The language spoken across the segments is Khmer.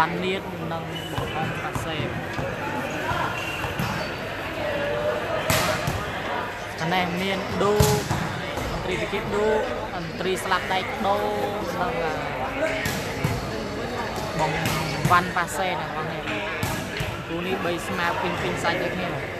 វណ្ណនាតនិងបងអងប្រាសេខាងនេះមានដូមន្ត្រីវិគិតដូមន្ត្រីស្លាប់ដៃដូនិងអឺបងវ៉ាន់ប៉ាសេណាបងនេះគូនេះ3ស្មើពេញពេញសាច់ដូចគ្នា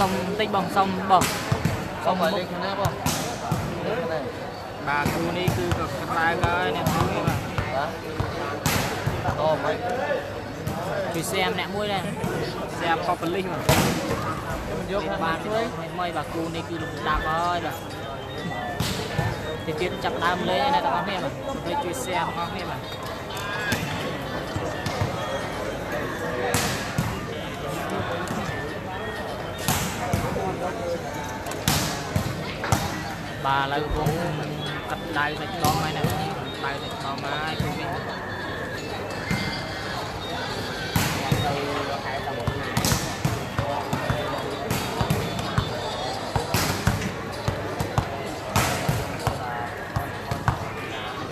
សុំបន្តិចបងសុំបងសុំមកមុលេខងគ្នាបងលេងគ្នាបាទគូនេះគឺក៏ក្តៅហើយអ្នកមួយបាទបាទតមកជួយសែមអ្នកមួយដែរសែមប៉ប៉លីសបាទយកបាបាននជួយថ្មីៗបាទគូនេះគឺលំដាប់ហើយបាទទីទៀតចាប់ដើមលេងហើយអ្នកទាំងអស់គ្នាបាទសូមជួយសែមទាំងអស់គ្នាបាទ បាទឥឡូវកំពុងកាត់ដៅសាច់ដងហើយណាដៅសាច់ដងហើយគឺវា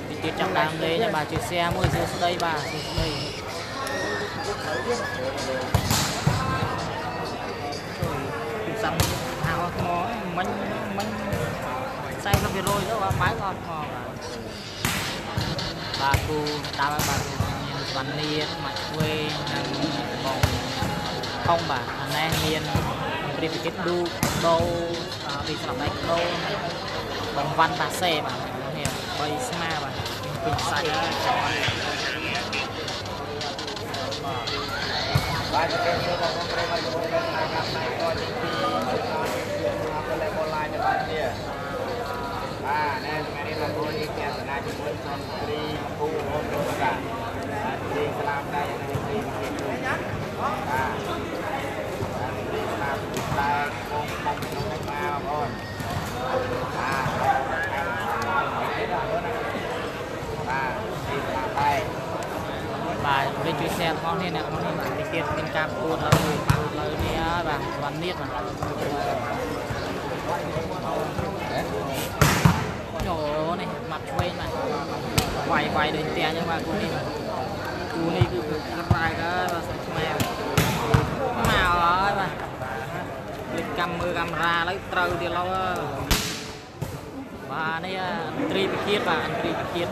ពីទៀតចាប់ដើមលេងហើយបាទជួយ share មួយសួស្ដីបាទសួស្ដីពីសាប់ហៅអត់ថ្មមិញមិញ 40%ទៅអាម៉ៅអត់ផងបាទគូតាមបាទមានសវណ្ណនីមកឆ្វេងនិងបងខំបាទអានេះមានព្រីភិកិតឌូដូពីស្រាប់ដៃដូបងវ៉ាន់តាសេបាទនេះ3ស្មាបាទពេញខ្សែបាទបាទគេចូលបងប្អូនប្រិយមិត្តរបស់ខ្ញុំតាមតាមតែក៏ជា បាទណែថ្ងៃនេះបងប្អូនយើងមានសនាជាមួយសន្ទ្រីគូរបស់លោកបាទបាទទីស្លាប់ដៃនៅទីនេះបាទបាទទីស្លាប់តែគង់តាមក្នុងមកបងប្អូនបាទបាទទីស្លាប់ដៃបាទលេខជួយ share ផងនេះអ្នកផងនេះបាទទីទៀតមានការប្រកួតលើលើនេះហើយបាទវ៉ាន់នៀតបាទចូលនេះមកឆ្វេងបាទវាយវាយដូចផ្ទះអញ្ចឹងបាទគូនេះបាទគូនេះគឺក្រាយហើយបាទស្មែមកហើយបាទលេខកម្មមើលកាមេរ៉ាឥឡូវត្រូវទៀតឡូវបាទនេះអន្ត្រីវិគៀតបាទអន្ត្រីវិគៀត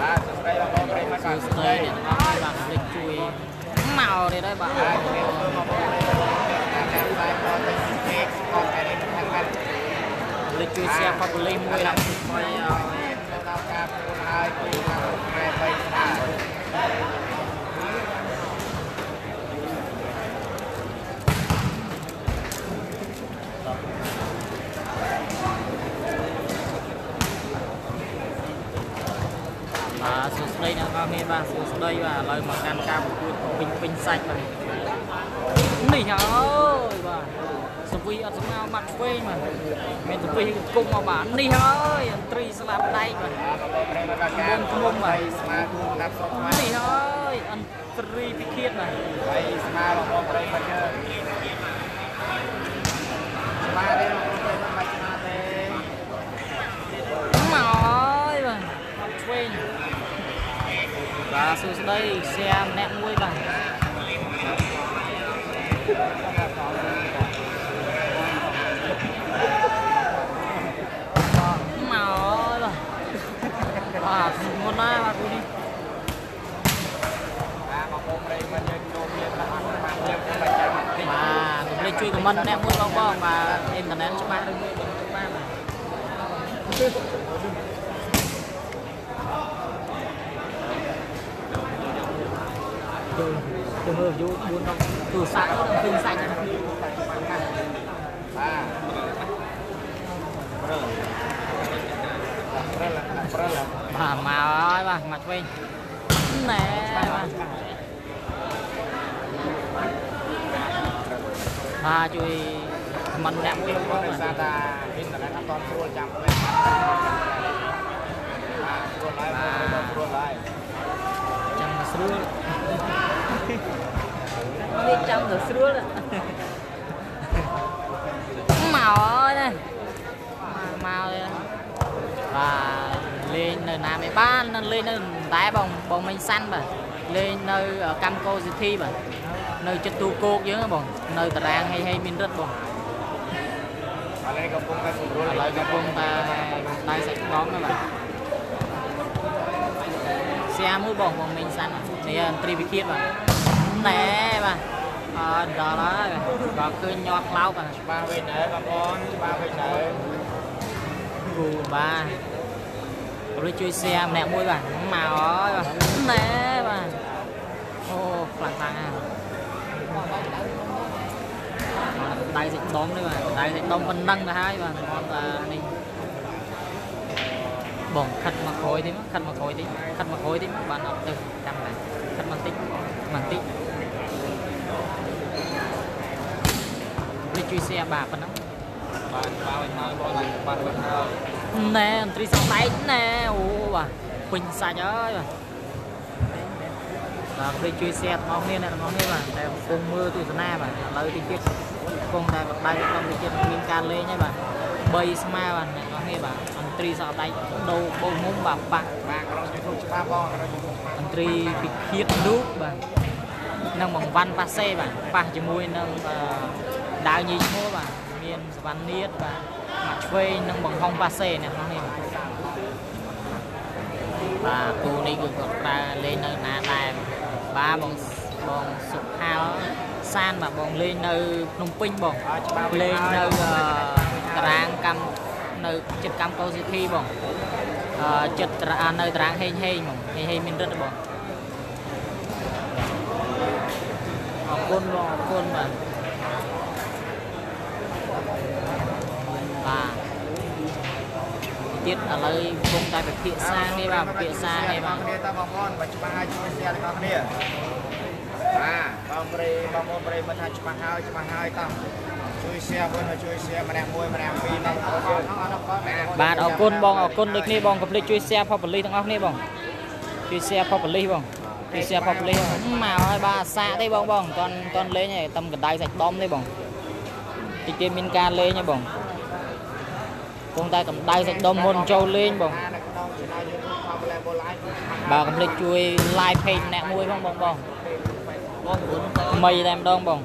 បាទសួស្ដីបងប្អូនប្រិមត្តសួបាទស្ដីអ្នកទាំងអស់គ្នាបាទលេចជួយមកនេះដែរបាទបាទជំរាបសួរបងប្អូនតាមតាមបាយបងទៅពេកកងការីខាងបាត់ លេចជួយ share ផាប់លីមួយដល់មួយឲ្យដល់ការពូនហើយពីខាងខែ3ស្ដាបាទសួស្ដីអ្នកទាំងអស់គ្នាបាទសួស្ដីបាទឥឡូវមកកាន់ការប្រកួតពេញពេញសាច់បាទនេះហើយបាទស វីអត់ស្មើបាត់ឆ្វេងបាទមានសវីគុំមកបាទនេះហើយអន្ត្រីស្លាប់ដៃបាទបាទបងប្អូនប្រិមត្តបាទការគុំបីស្មាគូណាប់ស្រុកខ្មែរនេះហើយអន្ត្រីពិឃាតបាទបីស្មាបងប្អូនប្រិមត្តយើងស្មាទេបងប្អូនប្រិមត្តមិនស្មាទេមកហើយបាទឆ្វេងបាទបាទសួស្តីសៀម្នាក់មួយបាទមកបាទបាទធ្ងន់ណាស់បាទគូនេះ បាទបងប្អូនប្រិយមិត្តយើងចូលមានប្រហែលបានយើងទៅបាច់ចាំតិច បាទកុំភ្លេចជួយខ មមិនម្នាក់មួយបងបងបាទអ៊ីនធឺណិតច្បាស់ឬមួយបងច្បាស់បាទ chơi chơi mưa vô buôn đâu từ sạch từ sạch បាទប្រិលប្រិលប្រិល bà màu ơi bà mặt វិញ nè bà bà ជួយខមមិនអ្នកមួយបងដោយបងសារថាអ៊ីនធឺណិតអត់ទាន់ស្រួលចាំពេលបាទស្រួលហើយបងប្អូនស្រួលហើយចាំមកស្រួលនេះចាំទៅស្រួលមកអើយនេះមកទេបាទលេងនៅណាមិនបាននៅលេងនៅតែបងបងមិញសាន់បាទលេងនៅកម្មកោស៊ីធីបាទ នៅចិត្តទូគោកយើងហ៎បងនៅតារាងហេហេមានរឹតបងឥឡូវកំពុងតែស្រួលឥឡូវកំពុងតែដៃសាច់បងណាបាទសៀមួយបងបងមិញសាន់នេះអន្ត្រីវិគៀតបាទណែបាទអត់ដល់ហើយបាទឃើញញាត់ខ្លោកបាទច្បាស់វិញហើយបងប្អូនច្បាស់វិញហើយគូបាទរួចជួយសៀម្នាក់មួយបាទមកហើយបាទណែបាទអូខ្លាំងខ្លាំងណាស់ ដៃសាច់ដុំនេះបាទដៃសាច់ដុំប៉ុណ្ណឹងទៅហើយបាទគាត់ថានេះបងខិតមកក្រោយតិចមកខិតមកក្រោយតិចខិតមកក្រោយតិចបានអត់ទៅចាំតែខិតបន្តិចបន្តិចនេះជួយសៀបាទប៉ុណ្ណឹងបាទច្បាស់វិញហើយបងបាទច្បាស់វិញហើយណែអន្ត្រីសង្ដែកណែអូបាទពេញសាច់ហើយបាទបាទព្រៃជួយសៀទាំងអស់គ្នាអ្នកទាំងអស់គ្នាបាទតែកំពុងមើលទស្សនាបាទឥឡូវទីទៀត កំពុងតែបដៅក្នុងទីទៀតមានការលេងហើយបាទ3ស្មើបាទអ្នកទាំងអស់គ្នាបាទអន្ត្រីសង្ដែកដូរបោមុំបាទបាក់បាទក្រុម YouTube ច្បាស់បងក្រុម YouTube ច្បាស់មន្ត្រីពិឃាតលូកបាទនិងបង្វ៉ាន់ប៉ាសេបាទប៉ះជាមួយនឹងអឺដាវញីឈ្មោះបាទមានសវណ្ណនៀតបាទមកឆ្វេងនិងបង្ហុងប៉ាសេអ្នកនោះនេះបាទបាទគូនេះគឺគាត់ប្រើលេងនៅណាដែរបាទបងបងសុខាល សានបាទបងលេងនៅភ្នំពេញបងអត់ច្បាស់វិញលេងហើយនៅអឺតារាងកម្មនៅចិត្តកម្មកោស៊ីធីបងអឺចិត្តតារានៅតារាងហេងហេងបងហេងហេងមានរិទ្ធបងអរគុណបងអរគុណបាទបាទទៀតឥឡូវកំពុងតែពិភាក្សានេះបាទពិភាក្សានេះបាទគ្នាតើបងប្អូនបើច្បាស់ហើយជួយ share ទាំងអស់គ្នា បាទបងប្រិយបងប្អូនប្រិយមើលថាច្បាស់ហើយច្បាស់ហើយតោះជួយ share វិញហើយជួយ share ម្នាក់មួយម្នាក់ពីរដល់បងប្អូនអរគុណបាទអរគុណបងអរគុណដូចគ្នាបងកុំភ្លេចជួយ share ផុសប៉ូលីសទាំងអស់គ្នាបងជួយ share ផុសប៉ូលីសបងជួយ share ផុសប៉ូលីសមកហើយបាទសាកទេបងបងមិនតាន់មិនតាន់លេងទេតែកណ្ដៅសាច់ដុំទេបងតិចទៀតមានការលេងទេបងគង់តែកម្ដៅសាច់ដុំមុនចូលលេងបងនៅក្នុង channel YouTube Popular Bowl Live បាទកុំភ្លេចជួយ like page ម្នាក់មួយផងបងបងថ្មីតែម្ដងបង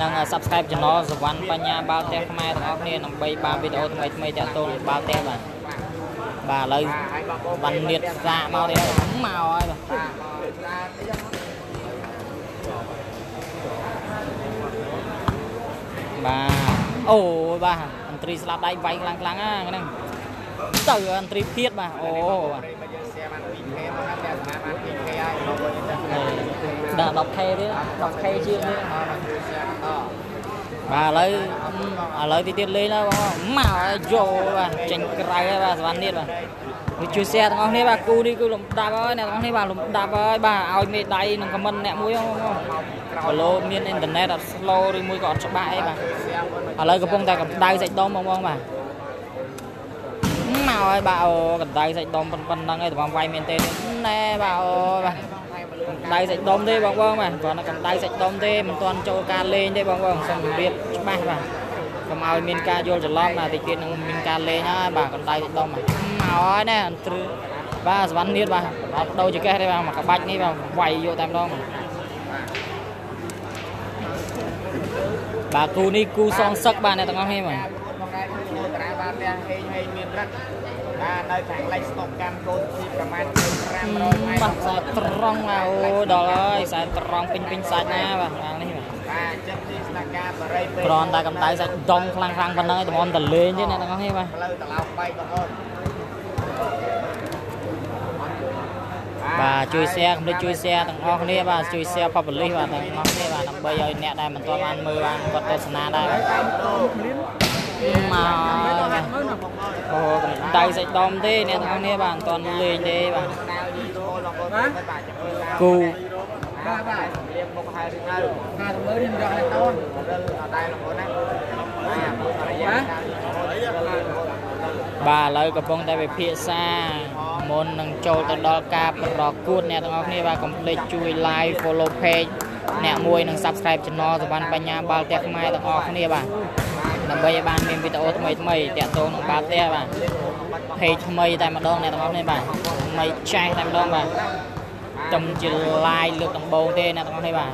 និង subscribe channel សវណ្ណបញ្ញាបាល់ទះខ្មែរទាំងអស់គ្នាដើម្បីបានវីដេអូថ្មីថ្មីៗតាក់ទងនឹងបាល់ទះបាទបាទឥឡូវហើយបងប្អូនបានលៀតសាកមកទៀតហើយមកហើយបាទបាទមកស្ដាប់តិចហ្នឹងបាទអូបាទអន្ត្រីស្លាប់ដៃវាយខ្លាំងខ្លាំងណាហ្នឹងទៅអន្ត្រីភៀតបាទអូបាទ ប្រិយមកយើង share បាន 2K មកហើយតែស្មាបាន 2K ហើយបងប្អូនយើងដល់ 10k ទៀត 10k ជាងទៀតអរជួយ share បន្តបាទឥឡូវឥឡូវទីទៀតលេងហើយបងមកហើយយកបាទចេញក្រៅហើយបាទសវណ្ណនេះបាទវាជួយ share ទាំងអស់គ្នាបាទគូនេះគឺលំដាប់ហើយអ្នកទាំងអស់គ្នាបាទលំដាប់ហើយបាទឲ្យមេដៃនឹងខមមិនអ្នកមួយបងប្អូនបឡូមានអ៊ីនធឺណិតអត់ slow ឬមួយក៏អត់ច្បាស់អីបាទឥឡូវកំពុងតែកម្ដៅសាច់ដុំបងបងបាទមកហើយបាទអូកម្ដៅសាច់ដុំប៉ុណ្ណឹងឯងតំងវាយមែនទេណែបាទអូបាទ កម្ដៅសាច់ដុំទេបងបងបាទគ្រាន់តែកម្ដៅសាច់ដុំទេមិនទាន់ចូលការលេងទេបងបងសូមជម្រាបច្បាស់បាទកុំឲ្យមានការយល់ច្រឡំបាទតិចទៀតនឹងមានការលេងហើយបាទកម្ដៅសាច់ដុំបាទមកហើយណែអន្ត្រឹបាទសវណ្ណនៀតបាទអត់បដូរចង្កេះទេបាទមកក្បាច់នេះបាទវាយយកតែម្ដងបាទគូនេះគូសងសឹកបាទអ្នកទាំងអស់គ្នាបាទបងឯងជួយតារាបានទាំងហេងហេងមានរិទ្ធ បាទនៅខាងលិចស្តុកកម្មកូនទីប្រមាណ500ម៉ែបាត្រត់ខ្សែត្រង់បាទអូដល់ហើយខ្សែត្រង់ពេញពេញសាច់ណាបាទបាទនេះបាទបាទចិត្តទីស្នាក់ការបរិយពេគ្រាន់តែកម្ដៅសាច់ដុងខ្លាំងខ្លាំងប៉ុណ្ណឹងឯងតម្រាំតលេងទេអ្នកទាំងអស់គ្នាបាទផ្លូវតឡោកបែកបងប្អូនបាទជួយ share កុំភ្លេចជួយ share ទាំងអស់គ្នាបាទជួយ share publish បាទទាំងអស់គ្នាបាទដើម្បីឲ្យអ្នកដែលមិនទាន់បានមើលបានគាត់ទស្សនាដែរបាទបែកដូរមកបាទអូកម្ដៅសាច់ដុំទេអ្នកទាំងអស់គ្នាបាទមិនទាន់លេងទេបាទដាវយីចូលបងប្អូនបាទចាំមើលតាមគូបាទបាទលៀបមុខហើយឬនៅថាទៅមើលនេះមិនដល់តូនរិលអត់ដែរបងប្អូនណាបាទមើលរយៈកាលយីចូលរិលរិលបាទឥឡូវកំពុងតែវិភាសាមុននឹងចូលទៅដល់ការប្រកួតអ្នកទាំងអស់គ្នាបាទកុំភ្លេចជួយ like follow page អ្នកមួយនឹង subscribe channel សវណ្ណបញ្ញាបាល់ទះខ្មែរទាំងអស់គ្នាបាទដើម្បីឲ្យបានមានវីដេអូថ្មីថ្មីៗតាក់ទងនឹងបាល់ទះបាទ page ថ្មីតែម្ដងអ្នកទាំងអស់គ្នាបាទថ្មីចាស់តែម្ដងបាទទំជា live លើកដំបូងទេអ្នកទាំងអស់គ្នាបាទ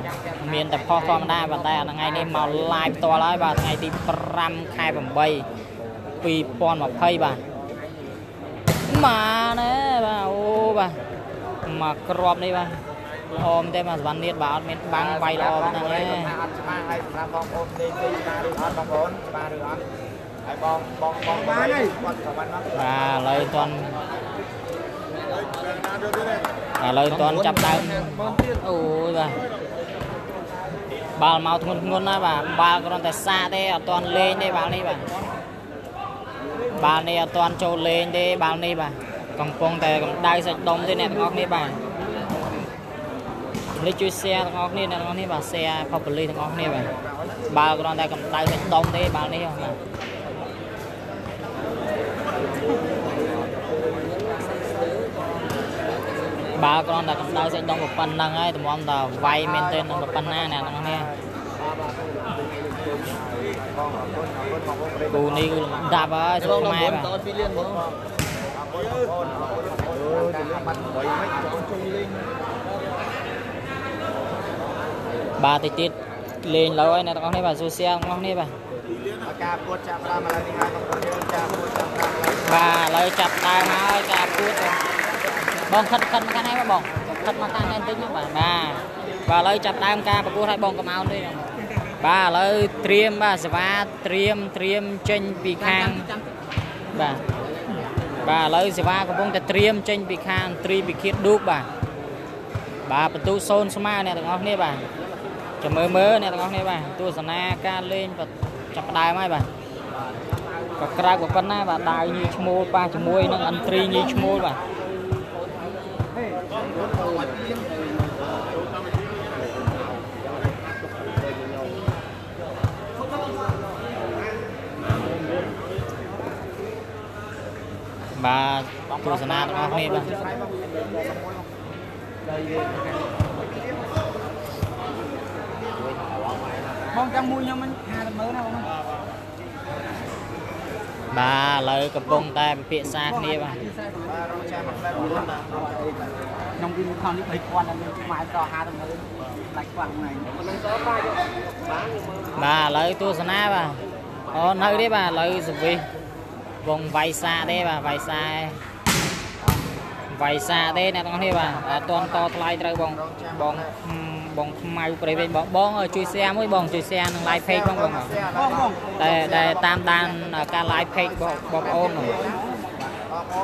មានតែផុសធម្មតាប៉ុន្តែថ្ងៃនេះមក live ផ្ទាល់ហើយបាទថ្ងៃទី5ខែ8 2020បាទមកណែបាទអូបាទមកក្របនេះបាទល្អមែនទេបាទសវណ្ណនេះបាទអត់មានបាំងវាយល្អប៉ុណ្ណឹងទេថាអត់ច្បាស់ហើយសម្រាប់បងប្អូនផ្សេងៗច្បាស់ឬអត់បងប្អូនច្បាស់ឬអត់ ហើយបងបងបងបានហើយគាត់ក៏បានមកបាទឥឡូវអត់ទាន់ឥឡូវអត់ទាន់ចាប់ដើមអូយបាទបាល់មកធ្ងន់ធ្ងន់ណាស់បាទបាល់គ្រាន់តែសាកទេអត់ទាន់លេងទេបាល់នេះបាទបាល់នេះអត់ទាន់ចូលលេងទេបាល់នេះបាទកំពុងតែកម្ដៅសាច់ដុំទេអ្នកទាំងអស់គ្នាបាទលេចជួយ share ទាំងអស់គ្នាអ្នកទាំងអស់គ្នាបាទ share publish ទាំងអស់គ្នាបាទបាល់គ្រាន់តែកម្ដៅសាច់ដុំទេបាល់នេះបាទ បាល់គ្រាន់តែកម្ដៅសាច់ដុំប៉ុណ្ណឹងហើយតម្រាំតែវាយមែនទែននឹងប៉ុណ្ណាអ្នកទាំងនេះគូនេះគឺលំដាប់ហើយសុខខ្មែរបាទតតពីលៀនបងបាត់បីមិនចូលជួយលេងបាទតិចទៀតលេងលើហើយអ្នកទាំងនេះបាទស៊ូសៀទាំងអស់នេះបាទការពួតចាប់តាមឥឡូវនេះហើយបងប្អូនយើងចាប់ពួតចាប់តាមឥឡូវ បាទឥឡូវចាប់ដើមហើយការពួតបងខិតខិតមកខាងនេះបងខិតមកខាងនេះបន្តិចមកបាទបាទបាទឥឡូវចាប់ដើមការប្រកួតឲ្យបងកំអោននេះបាទឥឡូវត្រៀមបាទសេវាត្រៀមត្រៀមចេញពីខាងបាទបាទឥឡូវសេវាកំពុងតែត្រៀមចេញពីខាងត្រីពិឃាតឌូបបាទបាទបន្ទូសូនស្មើអ្នកទាំងអស់គ្នាបាទចាំមើលមើលអ្នកទាំងអស់គ្នាបាទទស្សនាការលេងបាទចាប់ផ្ដើមហើយបាទ ក៏ក្រៅក៏ប៉ុណ្ណាបាទដាវញីឈ្មោលប៉ះជាមួយនឹងអន្ត្រីញីឈ្មោលបាទបាទទស្សនាទាំងអស់គ្នាបាទបងចាំមួយខ្ញុំមិនហាទៅមើលណាបង បាទឥឡូវកំពុងតែពិភាក្សាគ្នាបាទបាទរងចាំមកដែរបងប្អូនបាទក្នុងវីដេអូខលនេះ3គាត់នឹងខ្មែរត50ទៅមើលដាច់គាត់ហ្នឹងបាទឥឡូវទស្សនាបាទអូនៅទេបាទឥឡូវសវិសវងវាយសាទេបាទវាយសាវាយសាទេអ្នកទាំងអស់គ្នាបាទអត់តន់តថ្លៃត្រូវបងបងខ្ម បងខ្មៅប្រេវិញបងបងអើយជួយ share មួយបងជួយ share នឹង live page ផងបងបងបងដែលដែលតាមដានការ live page បងបងប្អូនហ្នឹង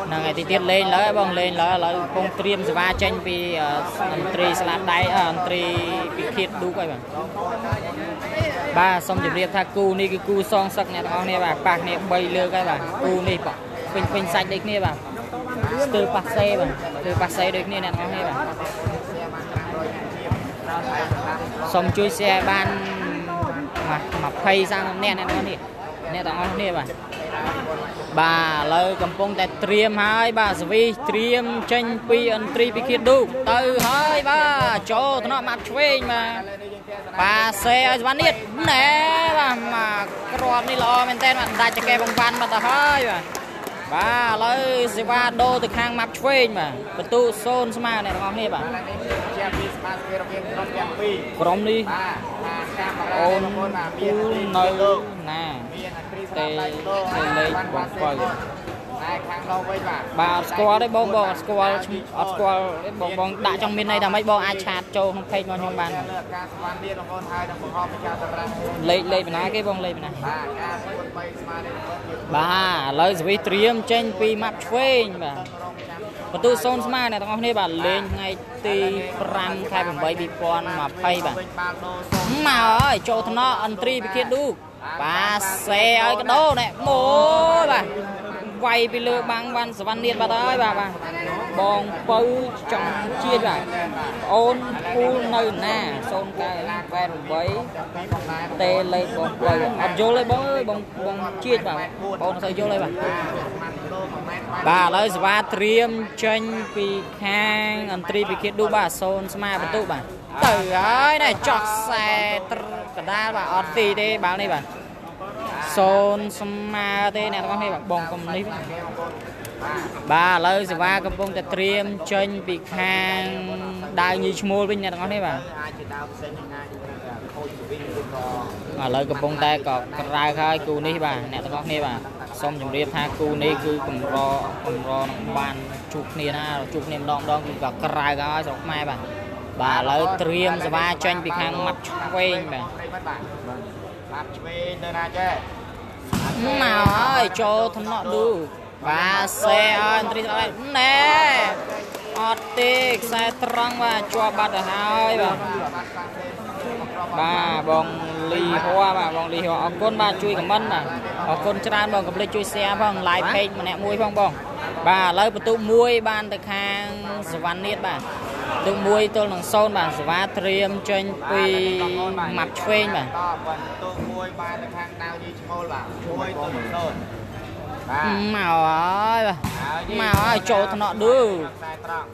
ហ្នឹងហើយទីទៀតលេងលើហើយបងលេងលើឥឡូវកំពុងត្រៀមសេវាចេញពីអន្ត្រីស្លាបដៃអន្ត្រីពីខៀតឌូកហើយបាទបាទសូមជម្រាបថាគូនេះគឺគូសងសឹកអ្នកទាំងអស់គ្នាបាទប៉ះគ្នា3លើកហើយបាទគូនេះបងពេញពេញសាច់ដូចគ្នាបាទស្ទើរប៉ះសេបាទស្ទើរប៉ះសេដូចគ្នាអ្នកទាំងអស់គ្នាបាទ សូមជួយ share បាន20 30នាក់អ្នកទាំងអស់គ្នាអ្នកទាំងអស់គ្នាបាទបាទឥឡូវកំពុងតែត្រៀមហើយបាទសវីត្រៀមចេញពីអន្ត្រីពីខៀតឌូកទៅហើយបាទចូលថ្នាក់ម៉ាត់ឆ្វេងបាទបាទសេឲ្យសវណ្ណនេះណែបាទមកគ្រាប់នេះល្អមែនតើបាទដាច់ចកេបំបានបាត់ទៅហើយបាទ បាទឥឡូវសេវាដូរទៅខាងម៉ាប់ឆ្វេងបាទបន្ទូ0ស្មើអ្នកទាំងអស់គ្នាបាទឥឡូវនេះជាពីសមាជិករវាងក្រុមទាំងពីរក្រុមនេះបាទខាងកាមេរ៉ាអូនបងប្អូនបាទគូមាននៅលោកណាមានអគ្រីស្រាប់ទេដៃគោទេលេខបងបើ តែខាងនោះវិញបាទបាទអត់ស្គាល់ទេបងបងអត់ស្គាល់ឈ្មោះអត់ស្គាល់ទេបងបងដាក់ចង់មានន័យថាម៉េចបងអាចឆាតចូលក្នុង page របស់ខ្ញុំបានលើកការសវណ្ណទៀតបងប្អូនហើយនឹងបង្ហោះប្រជាសម្រាប់លេខលេខបណ្ណាគេបងលេខបណ្ណាបាទការពួន3ស្មើនឹងបងប្អូនបាទឥឡូវសវិសត្រៀមចេញពីម៉ាប់ឆ្វេងបាទបន្ទូ0ស្មើអ្នកទាំងអស់គ្នាបាទលេងថ្ងៃទី5ខែ8 2020បាទវិញបាល់ដូរសូមមកហើយចូលថ្នាក់អន្ត្រីពិឃាតឌូកបាទសេឲ្យកដោនេះម៉ូយបាទ វាយពីលើបាំងវ៉ាន់សវណ្ណនាតបាត់ហើយបាទបាទបងពៅចង់ជាតិបាទប្អូនពូលនៅណា0988ទេលេខបងពៅអត់យល់ទេបងអើយបងបងជាតិបាទបងអត់សូវយល់ទេបាទម៉ាន់គីឡូ1ម៉ែត្របាទឥឡូវសេវាត្រៀមចេញពីខាងអន្ត្រីពិឃាតឌូបាទសូនស្មាបន្ទុបាទទៅហើយណែចោះខ្សែត្រកដាលបាទអត់ទីទេបាល់នេះបាទ សូនស្មាទេអ្នកទាំងអស់គ្នាបាទបងកុំនេះបាទបាទឥឡូវសេវាកំពុងតែត្រៀមចេញពីខាងដាវញីឈ្មោលវិញអ្នកទាំងអស់គ្នាបាទអាចជាដាវផ្សេងនឹងអាចខូចវិញឬក៏ឥឡូវកំពុងតែក៏ក្រៅហើយគូនេះបាទអ្នកទាំងអស់គ្នាបាទសូមជម្រាបថាគូនេះគឺកម្រកម្រនឹងបានជួបគ្នាណាជួបគ្នាម្ដងម្ដងគឺក៏ក្រៅហើយស្រុកខ្មែរបាទបាទឥឡូវត្រៀមសេវាចេញពីខាងម៉ាត់ឆ្វេងបាទ ប្រិមត្តបាទបាត់ឆ្វេងទៅណាចេះមកហើយចូលថ្នាក់ឌូបាទសេអើត្រីស្អែកណែអត់ទេខ្សែត្រង់បាទជាប់បាត់ទៅហើយបាទបាត់ខ្លាំងទេមកក្របបាទបងលីហួរបាទបងលីហួរអរគុណបាទជួយខមមិនបាទអរគុណច្រើនបងកុំភ្លេចជួយ share ផង like page ម្នាក់មួយផងបង បាទឥឡូវបន្ទុកមួយបានទៅខាងសវណ្ណនាតបាទបន្ទុកមួយទល់នឹង0បាទសវ៉ាត្រៀមចេញពីម៉ាប់ឆ្វេងបាទតបន្ទុកមួយបានទៅខាងដាវយីឈ្មោលបាទមួយទៅមិនសូនបាទមកហើយបាទមកហើយចូលថ្នាក់ឌឺខ្សែត្រង់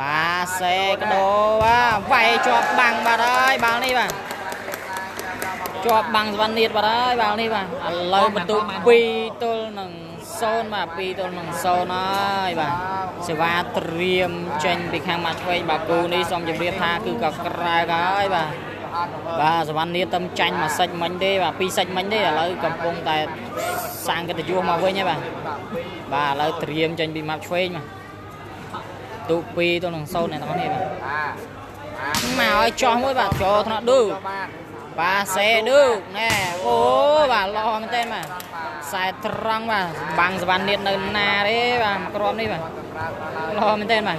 បាទសេកដោបាទវាយជាប់បាំងបាត់ហើយបាល់នេះបាទជាប់បាំងសវណ្ណនាតបាត់ហើយបាល់នេះបាទឥឡូវបន្ទុក2ទល់នឹង 0បាទ2ទល់នឹង0ហើយបាទសេវាត្រៀមចេញពីខាងម៉ាត់ឆ្វេងបាទគូនេះសូមជម្រាបថាគឺក៏ក្រៅហើយបាទអត់ទៅបាទសវណ្ណនាតតំចាញ់មួយសាច់មិញទេបាទពីរសាច់មិញទេឥឡូវកំពុងតែសាងកិត្តិយសមកវិញហើយបាទបាទឥឡូវត្រៀមចេញពីម៉ាប់ឆ្វេងបាទទូ2ទល់នឹង0អ្នកទាំងអស់នេះបាទបាទមកឲ្យចោះមួយបាទចូលថ្នាក់ឌឺបាទ បាទសេឌឺណែអូបាទល្អមែនតើបាទខ្សែត្រង់បាទបាំងសវណ្ណនាតនៅណាទេបាទមកគ្រាប់នេះបាទល្អមែនតើបាទ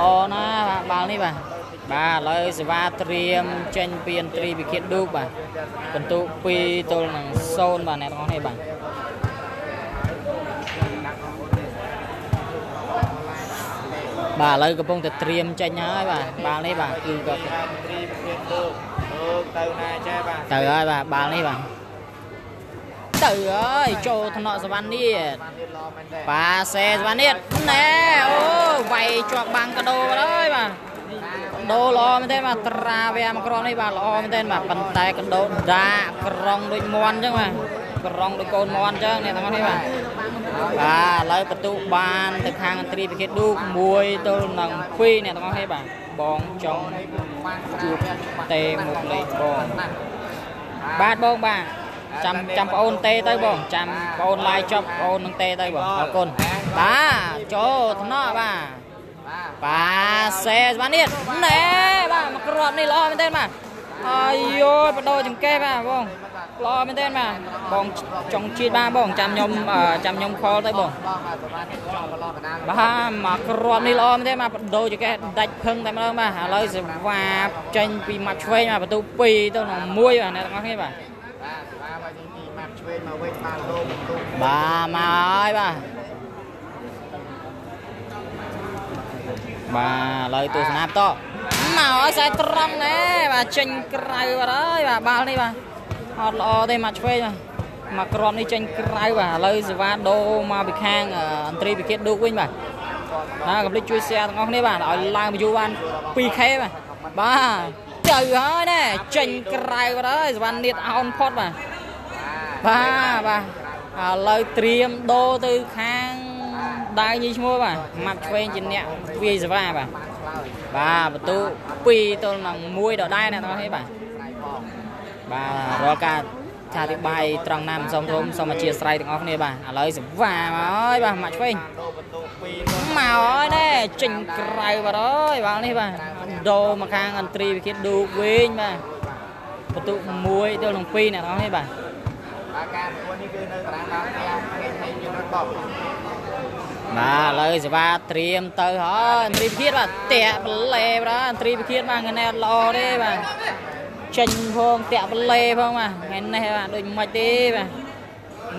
អូណាបាទបាល់នេះបាទបាទឥឡូវសេវាត្រៀមចេញពីអន្ត្រីវិគិតឌូកបាទបន្ទុក2ទល់នឹង0បាទអ្នកទាំងអស់នេះបាទបាទឥឡូវកំពុងតែត្រៀមចេញហើយបាទបាល់នេះបាទគឺក៏ត្រីប្រភេ ទទៅទៅណាចេះបាទទៅហើយបាទបាល់នេះបាទទៅហើយចូលថ្នាក់សវណ្ណនេះបានទៀតល្អមែនទេបាទសេសវណ្ណនេះណែអូវាយជាប់បាំងកដោបាត់ហើយបាទកដោល្អមែនទេបាទត្រាវាមកក្រមនេះបាទល្អមែនទេបាទប៉ុន្តែកដោដាក់ក្រងដូចមន់អញ្ចឹងបាទក្រងដូចកូនមន់អញ្ចឹងអ្នកទាំងអស់នេះបាទបាទឥឡូវបន្ទុកបានទៅខាងអន្ត្រីពិឃាតឌូក1ទល់នឹង2អ្នកទាំងអស់នេះបាទ បងចង់បានជួបទេមកលេខបងបាទបងបាទចាំចាំប្អូនទេទៅបងចាំប្អូនឡាយចប់ប្អូននឹងទេទៅបងអរគុណបាទចូលថ្នាក់បាទបាទបាទសេសបាទនេះណែបាទមកគ្រាប់នេះល្អមែនទេបាទអាយយបដោចង្កេះបាទបង ល្អមែនទេបាទបងចង់ជាតិបាទបងចាំខ្ញុំអឺចាំខ្ញុំខលទៅបងបងបាទប្រហែលចង់ប្រឡងកណ្ដាលបាទមកគ្រាប់នេះល្អមែនទេមកបដូរចង្កេះដាច់ភឹងតែម្ដងបាទឥឡូវសេវាចេញពីម៉ាត់ឆ្វេងបាទបន្ទូ2ទៅនឹង1បាទអ្នកទាំងអស់គ្នាបាទបាទស្វាបើយើងពីម៉ាប់ឆ្វេងមកវិញបានលោបន្ទុកបាទមកហើយបាទបាទឥឡូវទស្សនាបន្តមកឲ្យខ្សែត្រង់ណែបាទចេញក្រៅបាត់ហើយបាទបាល់នេះបាទ អត់ល្អទេមកឆ្វេងបាទមកគ្រាប់នេះចេញក្រៅបាទឥឡូវសេវាដូរមកពីខាងអអន្ត្រីវិគិតឌូកវិញបាទណាកុំភ្លេចជួយ share ទាំងអស់គ្នាបាទឲ្យឡើងវីយូបាន 2k បាទបាទទៅហើយណែចេញក្រៅបាត់ហើយសវណ្ណនាតអោនផុតបាទបាទបាទឥឡូវត្រៀមដូរទៅខាងដៅញីឈ្មោះបាទម៉ាប់ឆ្វេងជាអ្នកវាយសេវាបាទបាទបន្ទូ2ទល់នឹង1ដដែលអ្នកទាំងអស់គ្នាបាទ បាទរាល់ការថាអធិប្បាយត្រង់ណាមិនសមធំសូមអធិស្ឋានទាំងអស់គ្នាបាទឥឡូវសេវាមកហើយបាទម៉ាក់ឆ្វេងដូរបន្ទុក2មកហើយណែចេញក្រៅបាទអើយបាល់នេះបាទដូរមកខាងអន្ត្រីវិគិតឌូកវិញបាទបន្ទុក1ទល់នឹង2អ្នកនរនេះបាទបាទការប្រកួតនេះគឺនៅតារាងដល់ផ្ទះគេថៃយន្តរត់បោកបាទឥឡូវសេវាត្រៀមទៅហើយអន្ត្រីវិគិតបាទតាក់បលេបាទអន្ត្រីវិគិតបាទថ្ងៃនេះអត់ល្អទេបាទ ចេញផងតាក់បលេផងបាទថ្ងៃនេះបាទដូចមិនទេបាទ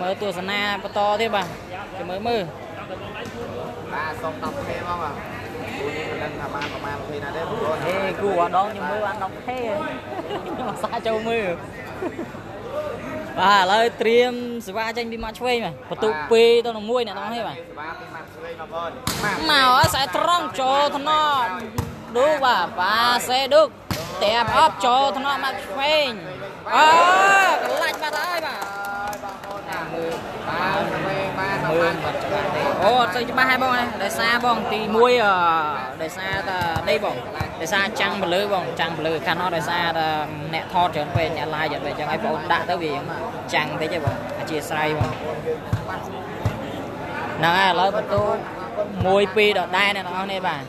មើលទស្សនាបន្តទៀតបាទចាំមើលមើលបាទសុំ10ខេមកបាទគូនេះមិនដឹងថាបានប្រមាណ20ណាទេបងប្អូនហេគូអាដងខ្ញុំមើលបាន10ខេមកសាចូលមើលបាទឥឡូវត្រៀមសេវាចេញពីម៉ាត់ឆ្វេងបាទបន្ទុក2ទៅនឹង1អ្នកនរនេះបាទសេវាពីម៉ាត់ឆ្វេងបងប្អូនម៉ាត់មកហើយខ្សែត្រង់ចូលថ្នល់ឌូបាទបាទសេឌូក តែបអប់ចូលថ្នល់មកឆ្វេងអើកលាច់បាត់ហើយបាទបងប្អូនណាមើលបាទឆ្វេងបាទមើលបាត់ច្បាស់ទេអូអត់សូវច្បាស់ហើយបងឯងដោយសារបងទី1អឺដោយសារតែនេះបងដោយសារចាំងបលើបងចាំងបលើខាងនោះដោយសារតែអ្នកថតច្រើនពេកអ្នក live ច្រើនពេកអញ្ចឹងឲ្យបងដាក់ទៅវាចាំងតិចទេបងអធិស្ឋានបងហ្នឹងហើយឥឡូវបន្ទូ1 2ដដែលអ្នកនរនេះបាទ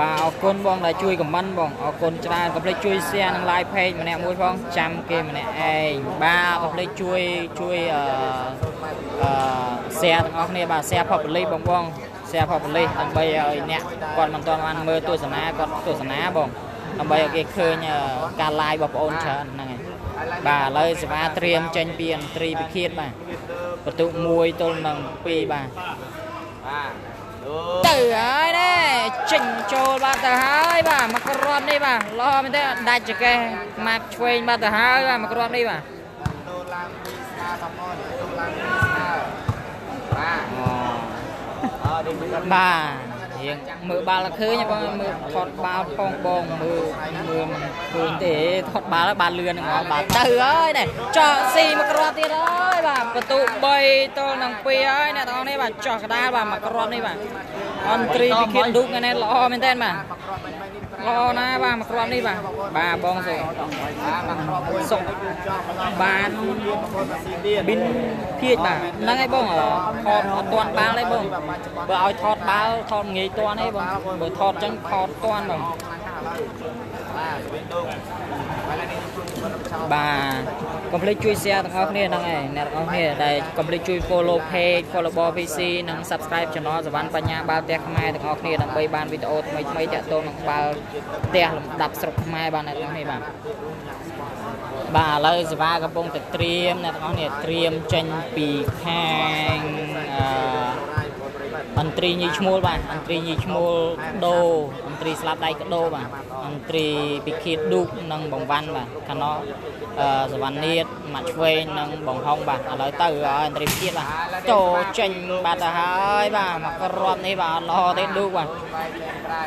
បាទអរគុណបងដែលជួយខមមិនបងអរគុណច្រើនកុំភ្លេចជួយ share និង like page ម្នាក់មួយផងចាំគេម្នាក់ឯងបាទកុំភ្លេចជួយជួយអឺអឺ share ទាំងអស់គ្នាបាទ share public បងបង share public ដើម្បីឲ្យអ្នកគាត់មិនទាន់បានមើលទស្សនាគាត់ទស្សនាបងដើម្បីឲ្យគេឃើញអឺការ live របស់បងប្អូនច្រើនហ្នឹងហើយបាទឥឡូវសេវាត្រៀមចេញពីអន្ត្រីពិឃាតបាទបន្ទុក1ទល់នឹង2បាទបាទដូ ទៅហើយណែចេញចូលបាត់ទៅហើយបាទមកគ្រាប់នេះបាទល្អមែនទេដាច់ចកេះមកឆ្វេងបាត់ទៅហើយបាទមកគ្រាប់នេះបាទដូឡើងពីស្មាបងប្អូនដូឡើងពីស្មាបាទអឺនេះមិនបាទ រៀងមើលបាល់ឃើញបងមើលថតបាល់ផងបងមើលមើលមិនឃើញទេថតបាល់ហើយបាល់លឿនហ្នឹងបាទទៅហើយណែចោះស៊ីមកគ្រាប់ទៀតហើយបាទបន្ទុ3ទល់នឹង2ហើយអ្នកទាំងអស់នេះបាទចោះកដាលបាទមកគ្រាប់នេះបាទអន្ត្រីពិឃាតឌុកថ្ងៃនេះល្អមែនតើបាទ មកគ្រាប់មិនមិននេះល្អណាស់បាទមកគ្រាប់នេះបាទបាទបងសុខបាទមកគ្រាប់មួយសុខចោលបន្លំបានបងប្អូនមកស៊ីទៀតប៊ីនភៀចបាទហ្នឹងហើយបងអឺថតអត់ទាន់បាល់ទេបងបើឲ្យថតបាល់ថតងាយទាន់ទេបងបើថតអញ្ចឹងថតទាន់បងបាទវិញដូងបាទ នេះខ្ញុំបន្តចោលបាទកុំភ្លេចជួយ share ទាំងអស់គ្នាហ្នឹងហើយអ្នកទាំងអស់គ្នាដែលកុំភ្លេចជួយ follow page follow ball PC និង subscribe channel សវណ្ណបញ្ញាបាល់ផ្ទះខ្មែរទាំងអស់គ្នាដើម្បីបានវីដេអូថ្មីថ្មីៗទាក់ទងនឹងបាល់ផ្ទះលំដាប់ស្រុកខ្មែរបាទអ្នកទាំងអស់គ្នាបាទបាទឥឡូវសេវាកំពុងតែត្រៀមអ្នកទាំងអស់គ្នាត្រៀមចេញពីខាងអឺ អន្ត្រីញីឈ្មោលបាទអន្ត្រីញីឈ្មោលដូអន្ត្រីស្លាប់ដៃកដោបាទអន្ត្រីពិឃាតឌូកនិងបងវ៉ាន់បាទខាងនោះអឺសវណ្ណនាតម៉ាត់ឆ្វេងនិងបងហុងបាទឥឡូវទៅហើយអន្ត្រីពិឃាតបាទចូលចេញបាត់ទៅហើយបាទមកគ្រាប់នេះបាទអត់ល្អទេឌូកបាទបាយចែកក្រៅ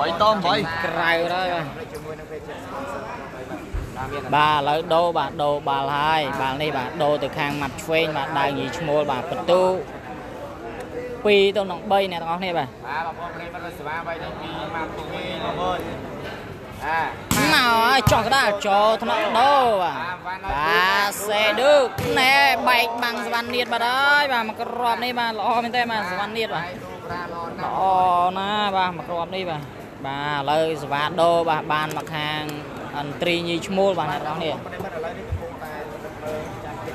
3តមចេញ8ក្រៅហើយបាទជាមួយនឹង page sponsor បាទមានបាទឥឡូវដូរបាទដូរបាល់ហើយបាល់នេះបាទដូរទៅខាងម៉ាត់ឆ្វេងបាទដៅញីឈ្មោលបាទបន្ទូ 2ទៅនឹង3អ្នកទាំងអស់គ្នាបាទបាទបងប្អូនប្រិយមិត្តសេវាបាយនេះពីម៉ាប់ពីបងប្អូនអាមកហើយចោះកដាលចូលថ្នាក់ដោបាទបាទសេឌឺកណែបែកបាំងសវណ្ណនាតបាត់ហើយបាទមកគ្រាប់នេះបាទល្អមែនទេបាទសវណ្ណនាតបាទហើយទូប្រាឡនណាល្អណាស់បាទមកគ្រាប់នេះបាទបាទឥឡូវសវ៉ាដោបាទបានមកខាងអន្ត្រីញីឈ្មោលបាទអ្នកនរនេះប្រិយមិត្តឥឡូវនេះកំពុងតែមើលចាស់គិត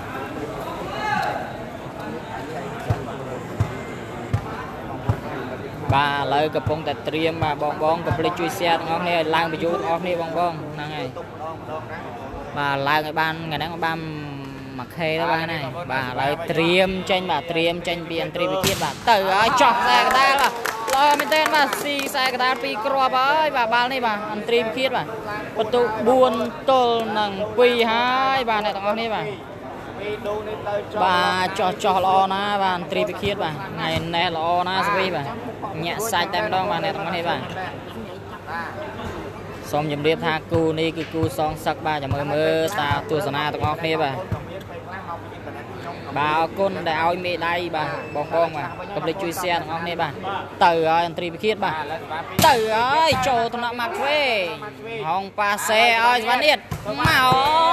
បាទឥឡូវកំពុងតែត្រៀមបាទបងបងកុំភ្លេចជួយ share ទាំងអស់គ្នាឲ្យឡើង view ទាំងអស់គ្នាបងបងហ្នឹងហើយទុកម្ដងម្ដងណាបាទឡើងឲ្យបានថ្ងៃហ្នឹងបាន 1K ទៅបានហើយបាទឥឡូវត្រៀមចេញបាទត្រៀមចេញពីអន្ត្រីវិទ្យាបាទទៅហើយចោះខ្សែកដាលបាទល្អមែនទែនបាទស៊ីខ្សែកដាលពីរគ្រាប់ហើយបាទបាល់នេះបាទអន្ត្រីវិទ្យាបាទបន្ទុ4ទល់នឹង2ហើយបាទអ្នកទាំងអស់នេះបាទពីដូងនេះទៅចុះ បាទចោះចោះល្អណាស់បាទអន្ត្រីវិទ្យាបាទថ្ងៃនេះល្អណាស់ស្វីបាទញាក់សាច់តែម្ដងបាទអ្នកទាំងអស់នេះបាទបាទសូមជម្រាបថាគូនេះគឺគូសងសឹកបាទចាំមើលមើលតាទស្សនាទាំងអស់គ្នាបាទមានពេល បាទអរគុណដែលឲ្យមេដៃបាទបងបងបាទកុំភ្លេចជួយ share ទាំងអស់គ្នាបាទទៅហើយអន្តរីវិឃាតបាទបាទលើសបាពីទៅហើយចូលថ្នាក់មកវិញហងប៉ាសេឲ្យស្វានៀតមកអើ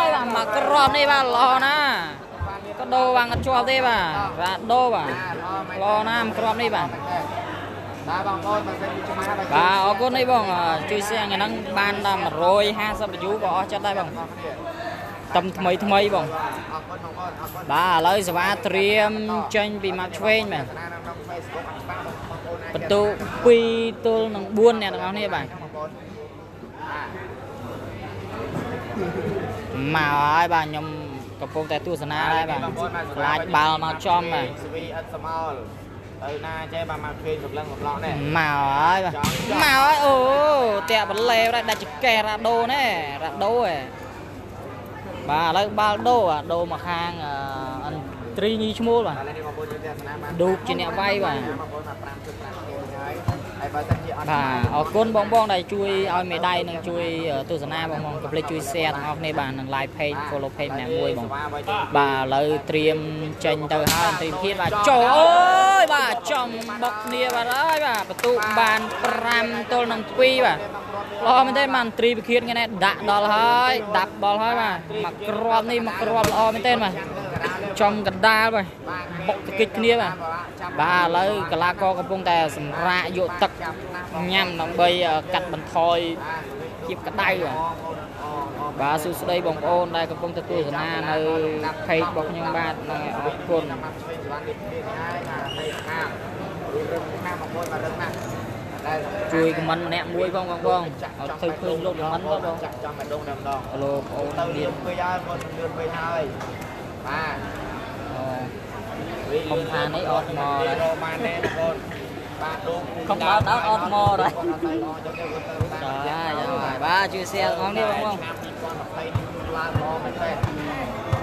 យបាទមកក្របនេះបាទល្អណាស់ក៏ដូរបានអត់ជាប់ទេបាទរ៉ាដូបាទល្អណាស់មកក្របនេះបាទបាទបងប្អូនបើសិនជាឆ្មាបាទបាទអរគុណនេះបងជួយ share ថ្ងៃហ្នឹងបានដល់150 view ក៏អស់ចិត្តដែរបង តំថ្មីថ្មីបងអរគុណបងប្អូនអរគុណបាទឥឡូវសេវាត្រៀមចេញពីមកឆ្វេងបាទណានៅក្នុង Facebook អត់ច្បាស់បងប្អូនអាចបន្ទុ2ទល់នឹង4អ្នកទាំងអស់គ្នាបាទបងប្អូនបាទមកហើយបាទខ្ញុំកំពុងតែទស្សនាដែរបាទខ្លាចបាល់មកចំបាទស្វីអិតសមោលទៅណាចេះបាទមកឃើញកំឡឹងកំឡោះនេះមកហើយបាទមកហើយអូតាក់បលេវដែរដាច់ចកេះរ៉ាដូណែរ៉ាដូហ៎ បាទឥឡូវបាល់ដូអាដូមកខាងអឺអិនត្រីញីឈ្មោលបាទឥឡូវនេះបងប្អូនយើងទស្សនាបានឌូកជាអ្នកវាយបាទ បងប្អូនមក5ជិត5គីហើយហើយបើសិនជាអត់បាទអរគុណបងបងដែលជួយឲ្យមេដៃនិងជួយទស្សនាបងបងកុំភ្លេចជួយ share ទាំងអស់គ្នាបាទនិង like page follow page ម្នាក់មួយបងបាទឥឡូវត្រៀមចេញទៅហើយត្រីភិតបាទចូលអូយបាទចំបុកគ្នាបាទអើយបាទបន្ទុកបាន5ទល់នឹង2បាទល្អមែនទេបានត្រីភិតថ្ងៃនេះដាក់ដល់ហើយដាប់ដល់ហើយបាទមកគ្រាប់នេះមកគ្រាប់ល្អមែនទេបាទ ចំកណ្ដាលបាទបុកតិកិចគ្នាបាទបាទឥឡូវកីឡាករកំពុងតែសម្រាកយកទឹកញ៉ាំដើម្បីកាត់បន្ថយភាពក្តៅបាទបាទសួស្តីបងប្អូនដែលកំពុងទទួលសនានៅ page របស់ខ្ញុំបាទនិងអរគុណមកជួយសវណ្ណនេះទៀតហើយណានេះខាងរួមរឹងខាងបងប្អូនមករឹងណាស់ដែលជួយខមមិនម្នាក់មួយបងបងបងអត់ទៅឃើញលោកខមមិនបងបងចាក់ចំម្ដងម្ដងលោកបងប្អូនទៅលឿមាននពេកហើយបងលឿនពេកហើយ បាទខំថានេះអត់មកដែររកបានទេបងប្អូនបាទដូងខំដល់ដល់អត់មកដែរគាត់អត់ទៅល្អចឹងទេគាត់ទៅតាមចាចាបាទជួយ share ទាំងអស់គ្នាបងបងឆ្នាំ2020នេះឡើងល្អមែនទេ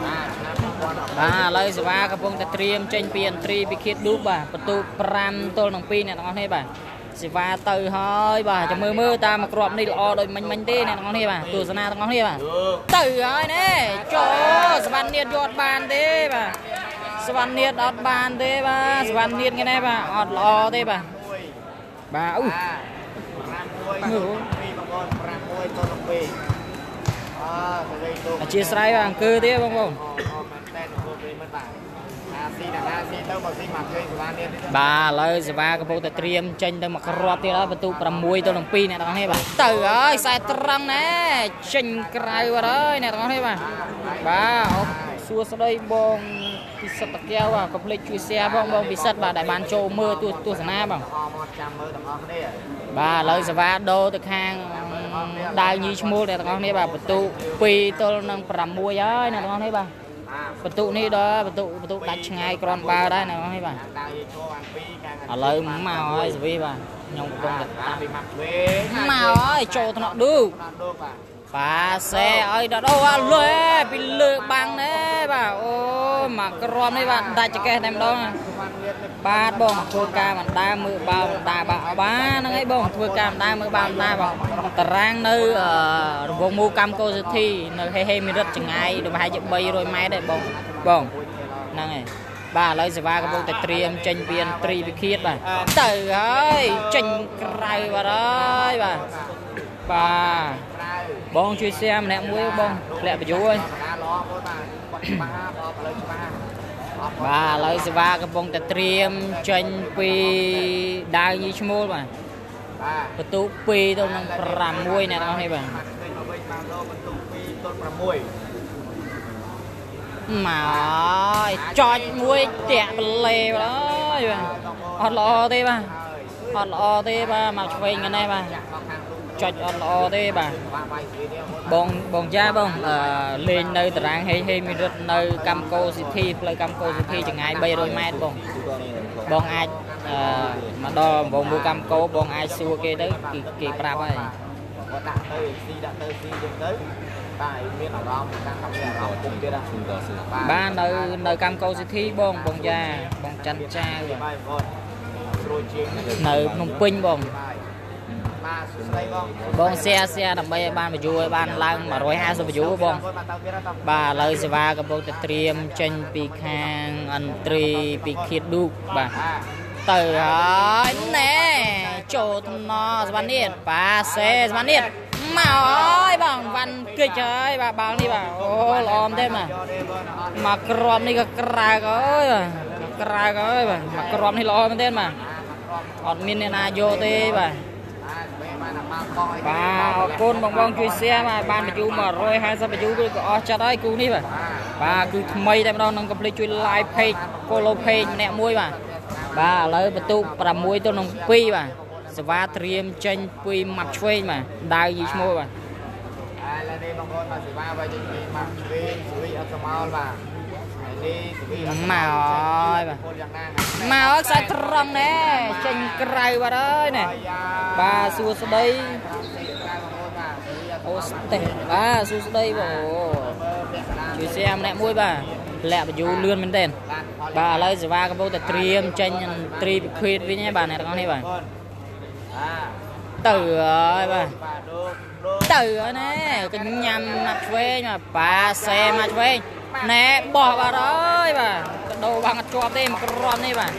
បាទឆ្នាំ2020បាទឥឡូវសេវាកំពុងតែត្រៀមចេញពីអន្ត្រីពីខៀតឌូបបាទបន្ទូ5ទល់នឹង2អ្នកទាំងអស់គ្នាបាទ សេវាទៅហើយបាទចាំមើលមើលតាមមកគ្រាប់នេះល្អដូចមិញមិញទេអ្នកទាំងអស់គ្នាបាទទស្សនាទាំងអស់គ្នាបាទទៅហើយណែចូលសវណ្ណនៀតយកអត់បានទេបាទសវណ្ណនៀតអត់បានទេបាទសវណ្ណនៀតគេណែបាទអត់ល្អទេបាទបាទអូ5 1 2បងប្អូន5 1ទៅ12អឺទៅលេខទូអធិស្ឋានបាទអង្គើទេបងប្អូន អូអូមែនតើពួកគេមិនបាទ អាស៊ីណាអាស៊ីទៅមកស៊ីមកឃើញសវណ្ណនេះទេបាទឥឡូវសេវាកំពុងតែត្រៀមចេញទៅមកគ្រាប់ទៀតហើយបន្ទុក6ទៅនឹង2អ្នកទាំងអស់គ្នាបាទទៅហើយខ្សែត្រង់ណែចេញក្រៅបាត់ហើយអ្នកទាំងអស់គ្នាបាទបាទអរសួស្ដីបងពិសិដ្ឋតាកែវបាទកុំភ្លេចជួយ share បងបងពិសិដ្ឋបាទដែលបានចូលមើលទស្សទស្សនាបងអមកចាំមើលទាំងអស់គ្នាបាទឥឡូវសេវាដូរទៅខាងដាវញីឈ្មោលអ្នកទាំងអស់គ្នាបាទបន្ទុ2ទល់នឹង6ហើយអ្នកទាំងអស់គ្នាបាទ បាទបន្ទុនេះដល់បន្ទុបន្ទុដាច់ឆ្ងាយគ្រាន់បើដែរអ្នកទាំងអស់គ្នាបាទខាងដៅយីឈ្មោះអាន2ខាងឥឡូវមកហើយសេវីបាទខ្ញុំកំពុងតែតាមពីមកវិញមកហើយចូលថ្នាក់ឌូតាមដូកបាទ បាទសេឲ្យដល់អូអាលុយពីលើបាំងណែបាទអូមកក្រមនេះបាទដាច់ចកេះតែម្ដងសវណ្ណនេះបាទបងធ្វើការមិនដើរមើលបាល់មិនដើរបាទបាទហ្នឹងហើយបងធ្វើការមិនដើរមើលបាល់មិនដើរបងតារាងនៅអឺរង្វង់មូកម្មកោសិទ្ធិនៅហេហេមីរិតចងាយប្រហែលជា300ម៉ែត្រដែរបងបងហ្នឹងហើយបាទឥឡូវសេវាកំពុងតែត្រៀមចេញពីអន្ត្រីវិឃាតបាទទៅហើយចេញក្រៅបាទហើយបាទ បាទក្រៅបងជួយ share ម្នាក់មួយបងធ្លាក់បញ្យូហើយបាទល្អមួយបាទគាត់ច្បាស់អត់ផ្លូវច្បាស់អត់បាទឥឡូវសេវាកំពុងតែត្រៀមចេញពីដាវញីឈ្មោលបាទបាទបន្ទុក2ទៅនឹង6អ្នកទាំងអស់នេះបាទបាទឃើញមកវិញបានលោបន្ទុក2ទល់6មកហើយចុចមួយតាក់បលេបាទអើយបាទអត់ល្អទេបាទហើយអត់ល្អទេបាទមកឆ្វេងហ្នឹងបាទចាក់មកខាងទូ ចុចអត់ល្អទេបាទបាទបាយស្រីនេះមួយបងបងចាបងអឺលេងនៅតារាងហេហេមីរិតនៅកម្មកោសិទ្ធិផ្លូវកម្មកោសិទ្ធិចម្ងាយ300ម៉ែត្របងបងអាចអឺមកដល់បងមួយកម្មកោបងអាចសួរគេទៅគេគេប្រាប់ហើយគាត់ដាក់ទៅស៊ីដាក់ទៅស៊ីចឹងទៅបាទមានអារម្មណ៍កាន់តែមានអារម្មណ៍ពុំទៀតបាទបាននៅនៅកម្មកោសិទ្ធិបងបងចាបងច័ន្ទចាបាយបងស្រួលជាងនៅភ្នំពេញបង បាយបាទសួស្ដីបងបង share share ដើម្បីឲ្យបាន view ឲ្យបានឡើង150 view បងបាទតើទៀតតើបាទឥឡូវសេវាកំពុងតែត្រៀមចេញពីខាងអន្ត្រីពីខៀតឌូកបាទបាទទៅហើយណែចូលថ្នសវណ្ណនេះបាទសេសវណ្ណនេះមកហើយបងវ៉ាន់គិចហើយបាទបាល់នេះបាទអូល្អមែនទេបាទយកទេបងអត់មកក្របនេះក៏ក្រើកអើយបាទក្រើកអើយបាទមកក្របនេះល្អមែនទេបាទអត់មានអ្នកណាយកទេបាទ បាទពេលបានអាមកបងអីបាទអរគុណបងបងជួយ share បាទបាន view 150 view គឺក៏អស់ចិត្តហើយគូនេះបាទបាទគឺថ្មីតែម្ដងនឹង complete ជួយ live page follow page ម្នាក់មួយបាទបាទឥឡូវបន្ទុក6ទល់នឹង2បាទសេវាត្រៀមចេញពីម៉ាប់ឆ្វេងបាទដាវយីឈ្មោះបាទហើយឥឡូវនេះបងប្អូនបាទសេវាបើចេញពីមកឆ្វេងស្វីអត់ស្មោលបាទហើយនេះស្វីអត់ស្មោលមកហើយបាទពលយ៉ាងណាមកហើយខ្សែត្រង់ណែចេញក្រៅបាទអើយណែបាទសួស្ដីអូស្ទេបាទសួស្ដីបងអូជួយ share ម្នាក់មួយបាទលាក់បញ្យូលឿនមែនទែនបាទឥឡូវសេវាកំពុងតែត្រៀមចេញត្រីពិភេទវិញហើយបាទអ្នកទាំងអស់នេះបាទបាទទៅហើយបាទបាទលោកលោកទៅហើយណែកញ្ញាំណាត់ឆ្វេងបាទបាទសេមកឆ្វេង ណែបោះបាទអើយបាទកដោបាំងអត់ជាប់ទេមកគ្រាប់នេះបាទ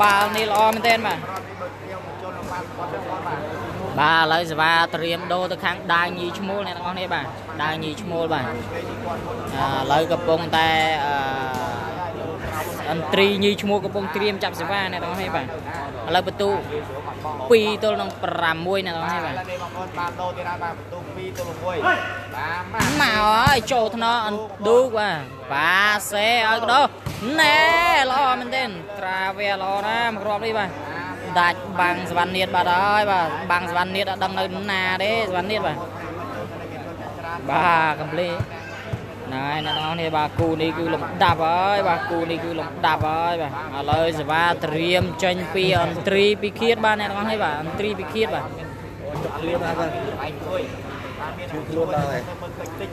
បាល់នេះល្អមែនទែនបាទរត់ពីបើខ្ញុំចូលក្នុងបាល់គាត់ទៅគាត់បាទបាទឥឡូវសេវាត្រៀមដូរទៅខាងដាវញីឈ្មោលអ្នកទាំងអស់នេះបាទដាវញីឈ្មោលបាទពេលនេះគាត់មុនអឺឥឡូវកំពុងតែអឺអន្ត្រីញីឈ្មោះកំពុងត្រៀមចាប់សេវាអ្នកទាំងអស់នេះបាទឥឡូវបន្ទុ 2ទល់នឹង6អ្នកទាំងអស់នេះបាទឥឡូវនេះបងប្អូនបានដូរទៀតហើយបាទបន្ទុក2ទល់1បាទមកមកហើយចូលថ្នអន្ឌូកបាទបាទសេឲ្យកដោណែល្អមែនទេត្រាវាល្អណាស់មកគ្រាប់នេះបាទដាច់បាំងសវណ្ណនៀតបាទហើយបាទបាំងសវណ្ណនៀតអត់ដឹងនៅណាទេសវណ្ណនៀតបាទបាទកំភ្លេ ណែអ្នកទាំងអស់នេះបាទគូនេះគឺលំដាប់ហើយបាទគូនេះគឺលំដាប់ហើយបាទឥឡូវសេវាត្រៀមចេញពីអន្ត្រីពីឃាតបាទអ្នកទាំងអស់នេះបាទអន្ត្រីពីឃាតបាទចុកលៀនណាបាទឯងជួយបាទមានជួយខ្លួនដល់ហើយមើលតិចតិច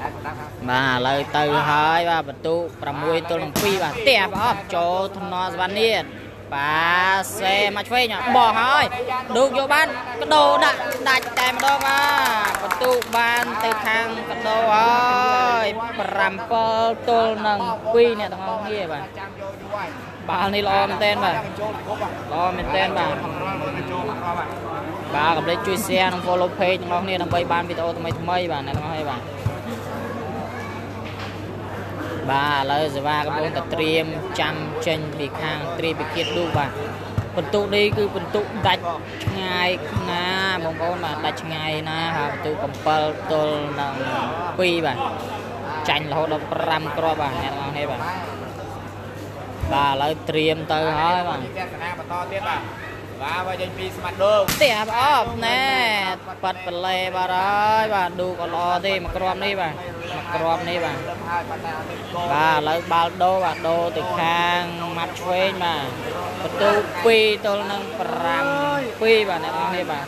តែគាត់ដាក់បាទឥឡូវទៅហើយបាទបន្ទុ6ទល់នឹង2បាទផ្ទះប្រអប់ចូលថ្នល់សវណ្ណនេះ បាទសេមកឆ្វេងបោះហើយឌូកយកបានកដោដាក់ដាច់តែម្ដងបាទបន្ទុបានទៅខាងកដោហើយ7ទល់នឹង2អ្នកទាំងអស់គ្នាបាទចាំយកយូរហើយបាល់នេះល្អមែនទែនបាទចូលគ្រប់បាទល្អមែនទែនបាទរាល់មើលចូលមកគ្រប់បាទបាទកុំភ្លេចជួយ share និង follow page ទាំងអស់គ្នាដើម្បីបានវីដេអូថ្មីថ្មីៗបាទអ្នកទាំងអស់គ្នាបាទ បាទឥឡូវសេវាកំពុងតែត្រៀមចាំចេញពីខាងត្រីពិគិតឌូបាទបន្ទុកនេះគឺបន្ទុកដាច់ឆ្ងាយណាបងប្អូនបាទដាច់ឆ្ងាយណាបាទបន្ទុក7ទល់នឹង2បាទចាញ់រហូតដល់5គ្រាប់បាទអ្នកទាំងអស់គ្នាបាទបាទឥឡូវត្រៀមទៅហើយបាទទស្សនា បន្តទៀតបាទបាទបើចេញពីស្មាត់ដូងផ្ទះប្រអប់ណែប៉ាត់បលេបាទហើយបាទឌូក៏ល្អទេមួយគ្រាប់នេះបាទមួយគ្រាប់នេះបាទលើកហើយប៉ុន្តែអត់មានគោបាទឥឡូវបាល់ដូបាទដូទៅខាងម៉ាត់ឆ្វេងបាទបន្ទូ2ទល់នឹង5 2បាទអ្នកនរនេះបាទ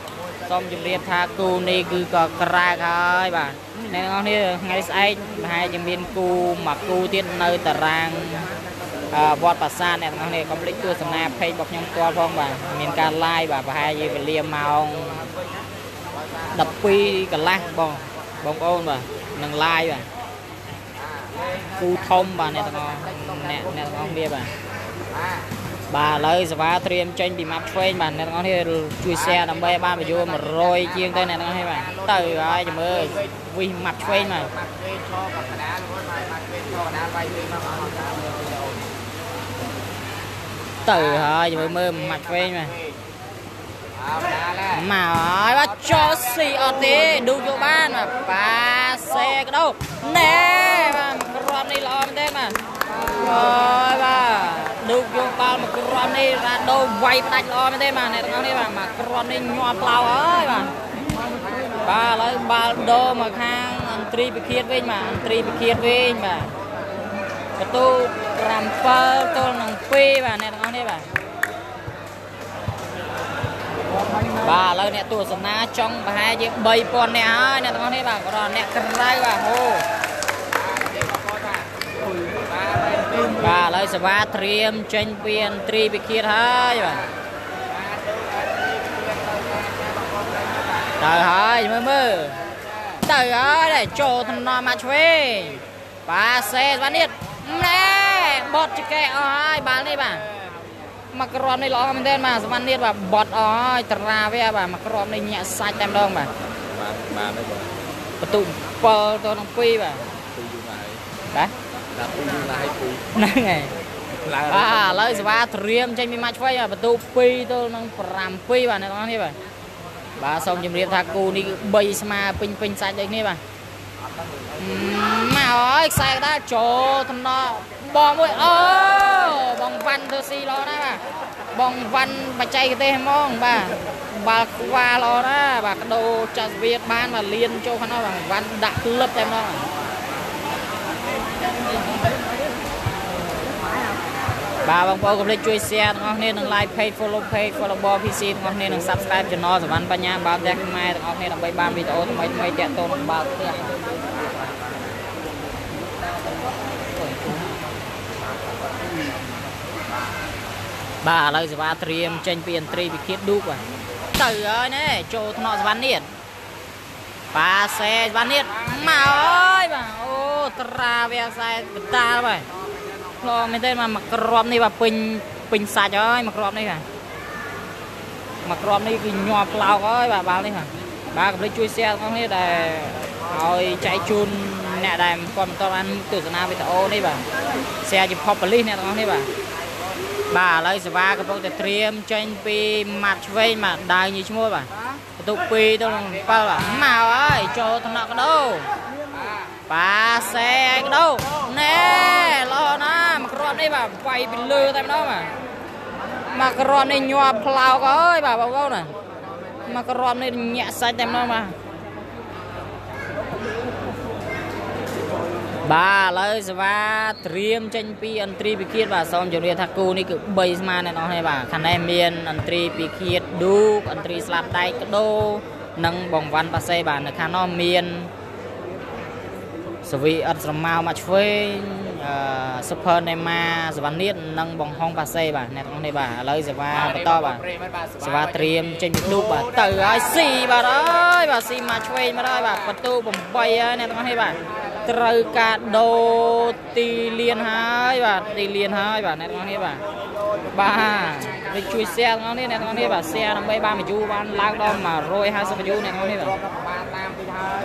សូមជម្រាបថាគូនេះគឺក៏ក្រាកហើយបាទអ្នកនរនេះថ្ងៃស្អែកប្រហែលជាមានគូមួយគូទៀតនៅតារាងអឺ វត្តប្រាសាទអ្នកនរនេះកុំភ្លេចទស្សនា page របស់ខ្ញុំផ្ទាល់ផងបាទមានការ live បាទប្រហែលជាវេលាម៉ោង12កន្លះបងបងប្អូនបាទនឹង live បាទគូធំបាទអ្នកទាំងអស់អ្នកអ្នកទាំងអស់គ្នាបាទបាទបាទឥឡូវសេវាត្រៀមចេញពីម៉ាប់ឆ្វេងបាទអ្នកទាំងអស់គ្នាជួយ share ដើម្បីឲ្យបានបញ្ចូល100ជាងទៅអ្នកទាំងអស់គ្នាបាទទៅហើយចាំមើលវិសម៉ាប់ឆ្វេងបាទម៉ាត់ពេលឈរកណ្ដាលបងបាទម៉ាត់ពេលឈរកណ្ដាលវាយវិញមកអត់ដល់វីដេអូ ទៅហើយចាំមើលមើលម៉ាប់ឆ្វេងបាទអើកណ្ដាលហើយមកហើយបាទចូលស៊ីអត់ទេឌូកយកបានបាទបាទសេកដោណែបាទមួយគ្រាប់នេះល្អមែនទេបាទហើយបាទឌូកយកបាល់មួយគ្រាប់នេះរ៉ាដូវាយផ្ដាច់ល្អមែនទេបាទអ្នកទាំងអស់នេះបាទមួយគ្រាប់នេះញាត់ផ្លោហើយបាទបាទឥឡូវបាល់ដូរមកខាងអន្ត្រីពិឃាតវិញបាទអន្ត្រីពិឃាតវិញបាទ បន្ទូ7ទល់នឹង2បាទអ្នកទាំងអស់នេះបាទបាទឥឡូវអ្នកទស្សនាចង់ប្រហែលជា3000នាក់ហើយអ្នកទាំងអស់នេះបាទក៏ដល់អ្នកក្រៅបាទហូបាទឥឡូវសេវាត្រៀមចេញពីអន្ត្រីពិឃាតហើយបាទទៅហើយមើលមើលទៅហើយនេះចូលថ្នមមកឆ្វេងបាទសេស្វានិត ណែបត់ចកែអស់ហើយបាល់នេះបាទមកគ្រាប់នេះល្អមែនទែនបាទសវណ្ណនេះបាទបត់អស់ហើយត្រាវាបាទមកគ្រាប់នេះញាក់សាច់តែម្ដងបាទបានបានហើយបងបន្ទុ7ទៅនឹង2បាទពូយូរណាស់ហើយបាទដាក់ពូយូរណាស់ហើយពូហ្នឹងហើយឡើងបាទឥឡូវសេវាត្រៀមចេញពីម៉ាច់ឆ្វេងបាទបន្ទុ2ទៅនឹង7បាទអ្នកទាំងអស់នេះបាទបាទសូមជម្រាបថាគូនេះគឺ3ស្មើពេញពេញសាច់ដូចគ្នាបាទ មកហើយខ្សែកដាល់ចូលថ្នល់បងមួយអូបងវ៉ាន់ធ្វើស៊ីល្អណាស់បាទបងវ៉ាន់បច្ចេកទេសហ្មងបាទបាល់ខ្វាល្អណាស់បាទកដោចាស់វៀតបានបាទលៀនចូលខាងនោះបាទវ៉ាន់ដាក់ក្លឹបតែម្ដងបាទបងប្អូនកុំភ្លេចជួយ share ទាំងអស់គ្នានឹង like page follow page follow ball PC ទាំងអស់គ្នានឹង subscribe channel សវណ្ណបញ្ញាបាល់ផ្ទះខ្មែរទាំងអស់គ្នាដើម្បីបានវីដេអូថ្មីថ្មីៗទាក់ទងនឹងបាល់ផ្ទះ បាទឥឡូវសេវាត្រៀមចេញពីអន្ត្រីវិឃាតឌូកបាទទៅហើយណែចូលថ្នាក់សវណ្ណនេះបាទសេសវណ្ណនេះមកហើយបាទអូត្រាវាខ្សែកតាលបាទឆ្លងមែនទេមកមកក្របនេះបាទពេញពេញសាច់ហើយមកក្របនេះបាទមកក្របនេះគឺញាប់ផ្លោកហើយបាទបាល់នេះបាទបាទកុំភ្លេចជួយ share ទាំងអស់គ្នាដែលឲ្យចែកជូនអ្នកដែលគាត់មិនទាន់បានទស្សនាវីដេអូនេះបាទ share ជា popular អ្នកទាំងអស់គ្នាបាទ បាទឥឡូវសេវាកំពុងតែត្រៀមចេញពីម៉ាត់ឆ្វេងបាទដាវញីឈ្មោះបាទបន្ទុក2ទៅនឹង7បាទមកហើយចូលថ្នាក់កដោបាទសេឲ្យកដោណែល្អណាស់មកគ្រាប់នេះបាទវាយពីលើតែម្ដងបាទមកគ្រាប់នេះញាប់ផ្លោកអើយបាទបងប្អូនណាមកគ្រាប់នេះញាក់សាច់តែម្ដងបាទ បាទឥឡូវសេវាត្រៀមចេញពីអន្ត្រីពិឃាតបាទសូមជម្រាបថាគូនេះគឺ3ស្មើអ្នកនរនេះបាទខាងនេះមានអន្ត្រីពិឃាតឌូកអន្ត្រីស្លាប់ដៃកដោនិងបងវ៉ាន់ប៉ាសេបាទនៅខាងនោះមានសវីអត់ស្រមៅមកឆ្វេងអឺស៊ុភើណេម៉ាសវណ្ណៀតនិងបងហុងប៉ាសេបាទអ្នកនរនេះបាទឥឡូវសេវាបន្តបាទសេវាត្រៀមចេញពីឌូកបាទទៅហើយស៊ីបាទអើយបាទស៊ីមកឆ្វេងមកហើយបាទបន្ទូ8ហើយអ្នកនរនេះបាទ ត្រូវការដូរទីលានហើយបាទទីលានហើយបាទអ្នកទាំងអស់គ្នាបាទបាទនេះជួយ share ទាំងអស់គ្នាអ្នកទាំងអស់គ្នាបាទ share ដើម្បីបាន view បានឡើងដល់150 view អ្នកទាំងអស់គ្នាបាទបានតាមពីហើយ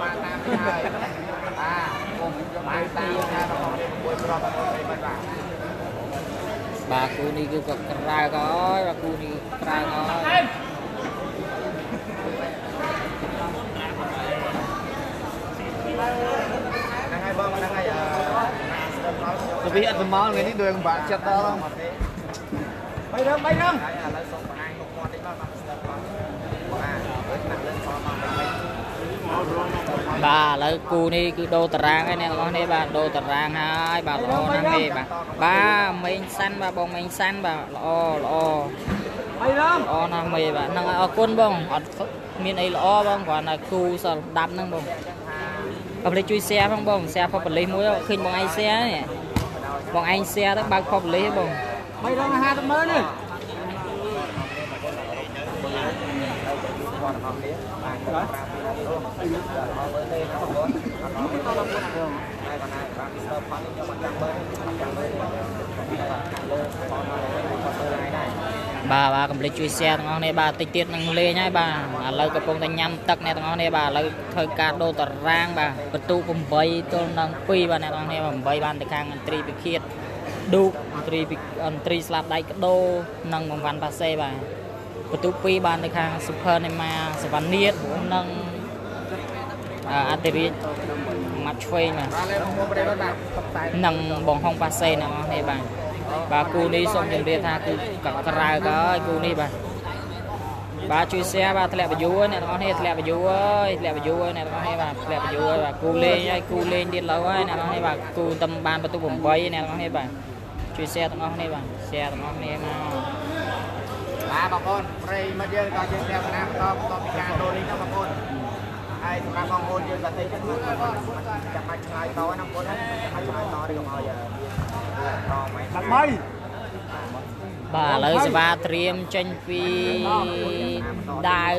បានតាមពីហើយបាទខ្ញុំបានតាមថារបស់មួយប្រប់ឲ្យមិនបាទបាទគូនេះគឺក៏ក្រើកហើយបាទគូនេះក្រើកហើយហ្នឹងហើយ បងហ្នឹងហើយអឺទៅពីអត់សមល់ថ្ងៃនេះដូចបាក់ចិត្តដល់បីរឹងបីរឹងហើយឥឡូវសូមបង្ហាញមុខមាត់តិចបាទបាទស្ដាប់បាទបាទដូចណាស់លើសមកមិនមិនបាទឥឡូវគូនេះគឺដូរតារាងហើយអ្នកទាំងអស់គ្នាបាទដូរតារាងហើយបាទល្អណាស់ទេបាទបាទមេងសាន់បាទបងមេងសាន់បាទល្អល្អបីរឹងល្អណាស់មេបាទហ្នឹងហើយអរគុណបងអត់មានអីល្អបងគ្រាន់តែគូសល់ដាប់ហ្នឹងបង កុំភ្លេចជួយ share ផងបង share ផុសប៉លីសមួយឃើញបងឯង share នេះបងឯង share ទៅបើកផុសប៉លីសបងបីរឹង50ម៉ឺននេះបា ទបាទកុំភ្លេចជួយ share ទាំងអស់គ្នាបាទតិចទៀតនឹងលេងហើយបាទឥឡូវកំពុងតែញ៉ាំទឹកអ្នកទាំងអស់គ្នាបាទឥឡូវធ្វើការដូរតារាងបាទបន្ទុ8ទល់នឹង2បាទអ្នកទាំងអស់គ្នា8បានទៅខាងអន្ត្រីពិឃាតឌូកអន្ត្រីពិអន្ត្រីស្លាប់ដៃកដោនិងបង្វាន់ប៉ាសេបាទបន្ទុ2បានទៅខាង Super Nema សវណ្ណៀតនិងអអតិរិយម៉ាត់ឆ្វេងបាទបាទលេងមកប្រេបាទតុបតែងនិងបងហុងប៉ាសេអ្នកនរនេះបាទ បាទគូនេះសូមជម្រាបថាគឺកក្រៅក៏ហើយគូនេះបាទបាទជួយ share បាទធ្លាក់ view ហើយអ្នកនរនេះធ្លាក់ view ហើយធ្លាក់ view ហើយអ្នកនរនេះបាទធ្លាក់ view ហើយបាទគូលេងហើយគូលេងទៀត lâu ហើយអ្នកនរនេះបាទគូតំបានបន្ទុក8អ្នកនរនេះបាទជួយ share ទាំងអស់គ្នាបាទ share ទាំងអស់គ្នាមកបាទបងប្អូនប្រិយមិត្តយើងក៏យើងទាំងណាបន្តបន្តពីការដូរនេះណាបងប្អូនហើយសម្រាប់បងប្អូនយើងក៏តែចិត្តមកចាំបាច់ឆ្លើយតណាបងប្អូនចាំបាច់ឆ្លើយតឬកុំឲ្យមានត្រង់ ហ្មងដាក់បីបបាទឥឡូវសេវាត្រៀមចេញពីដាវ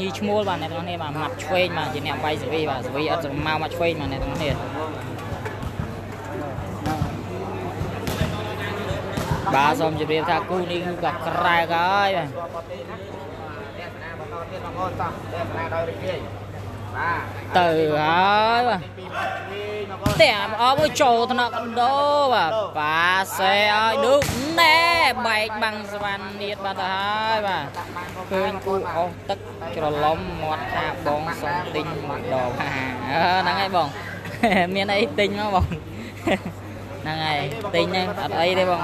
ញីឈ្មោលបាទអ្នកទាំងនេះបាទម៉ាត់ឆ្វេងបាទជាអ្នកវាយសេវីបាទសេវីអត់ស្រមៅមកឆ្វេងបាទអ្នកទាំងនេះបាទសូមជម្រាបថាគូនេះគឺក៏ក្រែកហើយបាទលក្ខណៈបន្តទៀតបងប្អូនតោះលក្ខណៈដោយរីករាយបា ទទៅហើយបាទពីមកវិញបងប្អូនតែអបមួយចូលថ្នាក់កណ្ដោបាទប៉ាសេឲ្យឌុកណែបែកបាំងសវណ្ណនៀតបាត់ទៅហើយបាទឃើញគូអស់ទឹកច្រឡំមាត់ថាបងសុំទិញមួយដងហាអឺហ្នឹងហើយបងមានអីទិញមកបងហ្នឹងហើយទិញហ្នឹងអត់អីទេបង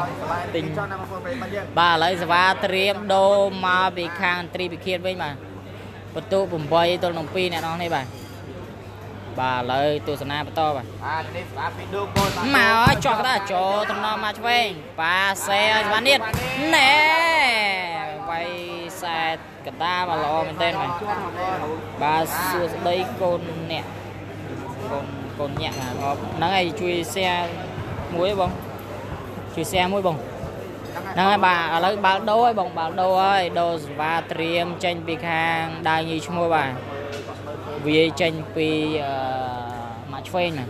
ទិញចង់ណាបងប្អូនប្រិយមិត្តយើងបាទឥឡូវសេវាត្រៀមដូរមកពីខាងត្រីពិឃាតវិញបាទ បន្ទុ8ទល់នឹង2អ្នកនរនេះបាទបាទឥឡូវទស្សនាបន្តបាទបាទនេះស្អាតពីឌូកូនមកឲ្យចោះដែរចូលតំណមកឆ្វេងប៉ាសេឲ្យស្វានៀតណែវាយសែតកណ្ដាលមកល្អមែនទែនបាទបាទសួស្ដីកូនអ្នកកូនកូនញាក់ណាអបហ្នឹងហើយជួយ share មួយបងជួយ share មួយបង ហ្នឹងហើយបាទឥឡូវបាល់ដូរហើយបងបាល់ដូរហើយដូរសេវាត្រៀមចេញពីខាងដាវញីឈ្មោះបាទវាយចេញពីអឺមកឆ្វេងណា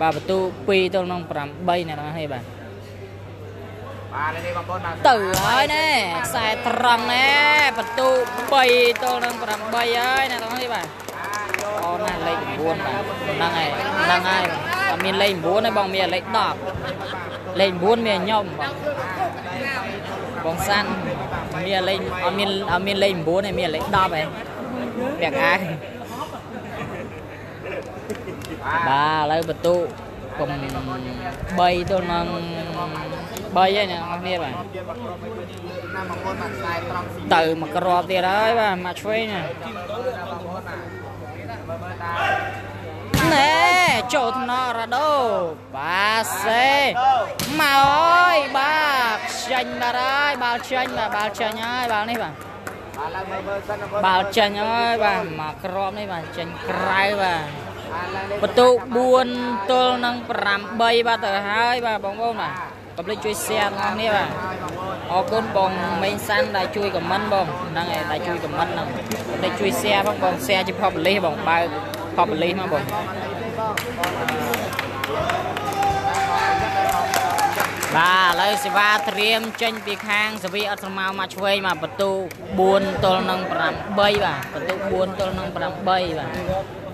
បាទបន្ទូ2ទល់នឹង8អ្នកនរនេះបាទបាទនេះបងប្អូនបាទទៅហើយណែខ្សែត្រង់ណែបន្ទូ3ទល់នឹង8ហើយអ្នកនរនេះបាទ អូណាលេខ9បាទហ្នឹងហើយហ្នឹងហើយអត់មានលេខ9ទេបងមានលេខ10លេខ9មានខ្ញុំបងបងសាន់មានលេខអត់មានអត់មានលេខ9ទេមានលេខ10ឯងពាក់អាយបាទឥឡូវបន្ទូកុំ3ទល់នឹង3ហើយអ្នកនរនេះបាទយើងមកក្រុមមួយនេះណាបងប្អូនបាទខ្សែត្រង់ស៊ីទៅមកក្របទៀតហើយបាទមកឆ្វេងណា ណែចូលថ្នាក់រ៉ាដូបាទសេមកហើយបាទខ្ចាញ់បាទហើយបាល់ចាញ់បាទបាល់ចាញ់ហើយបាល់នេះបាទបាទឡើងមើលមើលសិនបងប្អូនបាល់ចាញ់ហើយបាទមកក្របនេះបាទចាញ់ក្រៅបាទបាទឡើងនេះបន្ទុ4ទល់នឹង8បាទទៅហើយបាទបងប្អូនបាទ កុំភ្លេចជួយ share ទាំងអស់គ្នាបាទអរគុណបងមេងសាន់ដែលជួយខមមិនបងហ្នឹងហើយដែលជួយខមមិនហ្នឹងតែជួយ share ផងបង share ជា publish បងបើក publish មកបងបាទឥឡូវសេវាត្រៀមចេញពីខាងសវីអត់ស្រមៅមកឆ្វេងមកបន្ទូ4ទល់នឹង8បាទបន្ទូ4ទល់នឹង8បាទ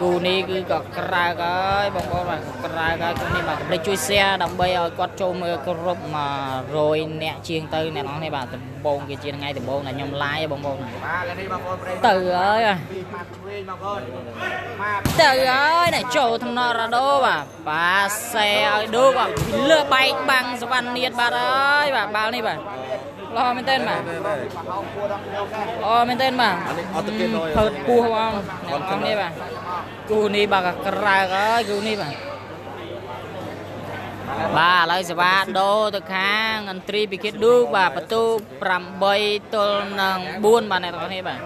គូនេះគឺក៏ក្រើកហើយបងប្អូនបាទក្រើកហើយគូនេះបាទកុំភ្លេចជួយ share ដើម្បីឲ្យគាត់ចូលមើលគ្រប់100អ្នកជាងទៅអ្នកនរនេះបាទដំបងគេជាថ្ងៃដំបងដែលខ្ញុំ live បងប្អូនបាទឡើងនេះបងប្អូនប្រិយទៅហើយហ่ะពីម៉ាត់ឆ្វេងបងប្អូនម៉ាត់ទៅហើយនេះចូលថ្នាក់រ៉ាដូបាទបាទសេឲ្យឌូកបាទលើបែកបាំងសវណ្ណនៀតបាទហើយបាទបាល់នេះបាទ ល្អមែនទែនបាទហៅគួរដល់ខ្ញុំដែរល្អមែនទែនបាទផើតពោះបងអ្នកនរនេះបាទគូនេះបាទក៏ក្រើកហើយគូនេះបាទបាទឥឡូវសេវាដូរទៅខាងអន្ត្រីពីគិតឌូកបាទបន្ទូ8ទល់នឹង4បាទអ្នកនរនេះបាទ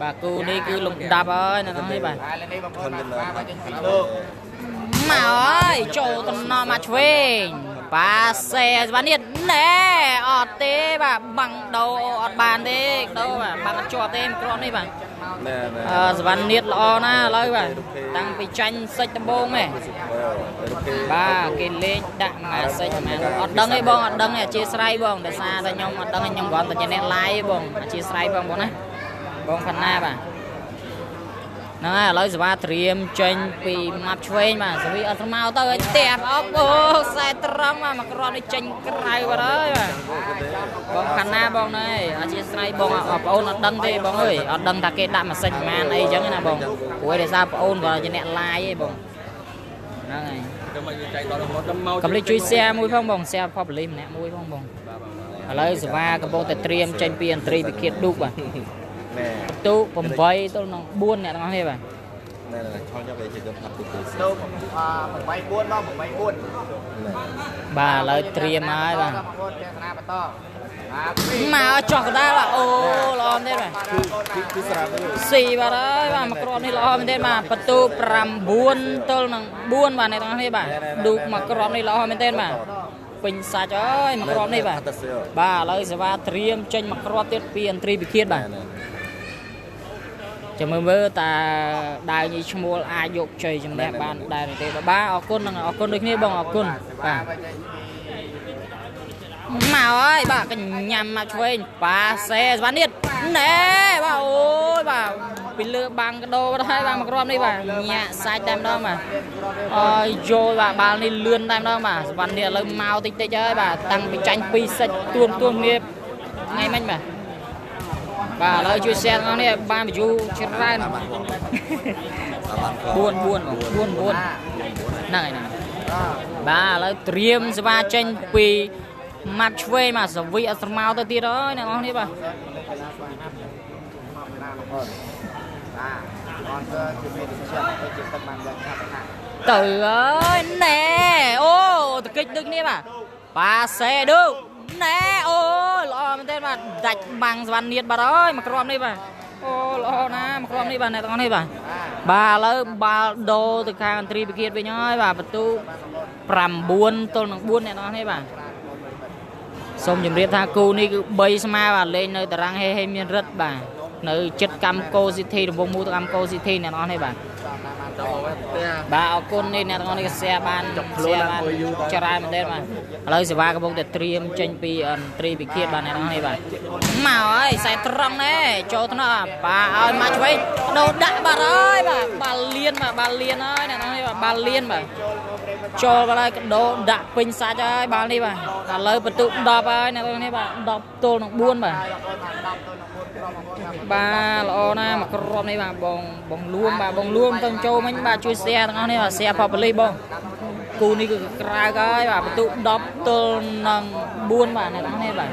បាទគូនេះគឺលំដាប់ហើយអ្នកនរនេះបាទបាទឡើងនេះបងប្អូនបាទមកចេញពីលោកមកហើយចូលតំណមកឆ្វេង ប៉ាសេស្វានេះណែអត់ទេបាទបាំងដោអត់បានទេដោបាទបាំងអត់ជាប់ទេគ្រាប់នេះបាទណែណែអឺសវណ្ណនេះល្អណាស់ឥឡូវបាទតាំងពីចាញ់សិចដំបងហ៎អូខេបាទគេលេងដាក់មកសិចមកអត់ដឹងទេបងអត់ដឹងទេអធិស្ឋានបងដោយសារតែខ្ញុំអត់ដឹងទេខ្ញុំគ្រាន់តែជាអ្នក live បងអធិស្ឋានបងបងណាបងផាណាបាទ ហ្នឹងហើយឥឡូវសេវាត្រៀមចេញពីម៉ាប់ឆ្វេងបាទសវីអត់ស្មកទៅឲ្យផ្ទះអបអូខ្សែត្រង់បាទមកគ្រាប់នេះចេញក្រៅបាត់ហើយបាទបងផាណាបងណែអធិស្ឋានបងអបងអូនអត់ដឹងទេបងអើយអត់ដឹងថាគេដាក់ម៉ាស៊ីនប្រហែលអីចឹងណាបងព្រោះដោយសារបងអូនគាត់ជាអ្នក live ឯងបងហ្នឹងហើយទៅមកចែកដល់មកទៅមកកុំភ្លេចជួយ share មួយផងបង share publish ម្នាក់មួយផងបងឥឡូវសេវាកំពុងតែត្រៀមចេញពីអន្ត្រីវិឃាតឌូកបាទណែ ទូ8ទល់នឹង4អ្នកទាំងអស់នេះបាទណែណែខលខ្ញុំវាជាទៅផាត់ទៅទៅលោកអឺ84មក84បាទឥឡូវត្រៀមហើយបាទបងប្អូនទេសនាបន្តបាទមកចោះកដាលបាទអូល្អមែនទេបាទគឺគឺគឺស្រាប់ទៅស៊ីបាទហើយបាទមកគ្រាប់នេះល្អមែនទេបាទបន្ទូ9ទល់នឹង4បាទអ្នកទាំងអស់នេះបាទឌូកមកគ្រាប់នេះល្អមែនទេបាទពេញសាច់អើយមកគ្រាប់នេះបាទទៅសៀវបាទឥឡូវសេវាត្រៀមចេញមកគ្រាប់ទៀតពីអន្ត្រីពិឃាតបាទ ចាំមើលមើលតើដាវញីឈ្មោះអាចយកជ័យជំនះបានដែរឬទេបាទអរគុណនិងអរគុណដូចគ្នាបងអរគុណបាទមកហើយបាទកញ៉ាំមកឆ្វេងប៉ាសេសវណ្ណនេះណែបាទអូយបាទពីលើបាំងកដោទៅហើយបាទមកគ្រាប់នេះបាទញាក់សាច់តែម្ដងបាទអើយយកបាទបាល់នេះលឿនតែម្ដងបាទសវណ្ណនេះឥឡូវមកតិចតិចហើយបាទតាំងពីចាញ់ពីរសិចទួនទួនគ្នាថ្ងៃមិញបាទ បាទឥឡូវជួយ share ទាំងអស់នេះឲ្យបាន view ច្រើនតាមបានបងតាមបាន4 4 4 4ហ្នឹងហើយហ្នឹងបាទឥឡូវត្រៀមសេវាចេញពីម៉ាប់ឆ្វេងបាទសវិអត់ស្រមោទៅទៀតហើយអ្នកនរនេះបាទបាទអនទៅជាមេតិចទៅជាទឹកបានយ៉ាងថាថាទៅហើយណែអូតកិច្ចដូចគ្នាបាទប៉ាសេដូ ណែអូល្អមែនទេបាទដាច់បាំងសវណ្ណនាតបាទអើយមកគ្រាប់នេះបាទអូល្អណាស់មកគ្រាប់នេះបាទអ្នកទាំងអស់នេះបាទបាទឥឡូវបាល់ដូរទៅខាងអន្ត្រីពិឃាតវិញហើយបាទបន្ទូ9ទល់នឹង4អ្នកទាំងអស់នេះបាទសូមជម្រាបថាគូនេះគឺ3ស្មើបាទលេងនៅតារាងហេហេមានរិទ្ធបាទនៅចិត្តកម្មកោស៊ីធីរង្វង់មូលកម្មកោស៊ីធីអ្នកទាំងអស់នេះបាទ ដល់ផ្ទះបាទអរគុណនេះអ្នកទាំងអស់នេះក៏ share បាន share បានច្រើនមែនទេបាទឥឡូវសេវាកំពុងតែត្រៀមចេញពីអន្ត្រីពិឃាតបាទអ្នកទាំងអស់នេះបាទមកហើយខ្សែត្រង់ណែចូលថ្នាក់បាទឲ្យមកឆ្វេងដោដាក់បាទហើយបាទបាល់លៀនបាទបាល់លៀនហើយអ្នកទាំងអស់នេះបាទបាល់លៀនបាទចូលបាទហើយកដោដាក់ពេញសាច់ហើយបាល់នេះបាទឥឡូវបន្ទុក10ហើយអ្នកទាំងអស់នេះបាទ10ទល់នឹង4បាទ បាទល្អណាស់មកគ្រាប់នេះបាទបងបងលួមបាទបងលួមទៅចូលមិញបាទជួយ share ទាំងអស់នេះបាទ share ផបលីបងគូនេះគឺក្រៅហើយបាទបន្ទុក10ទល់នឹង4បាទអ្នកទាំងអស់នេះបាទ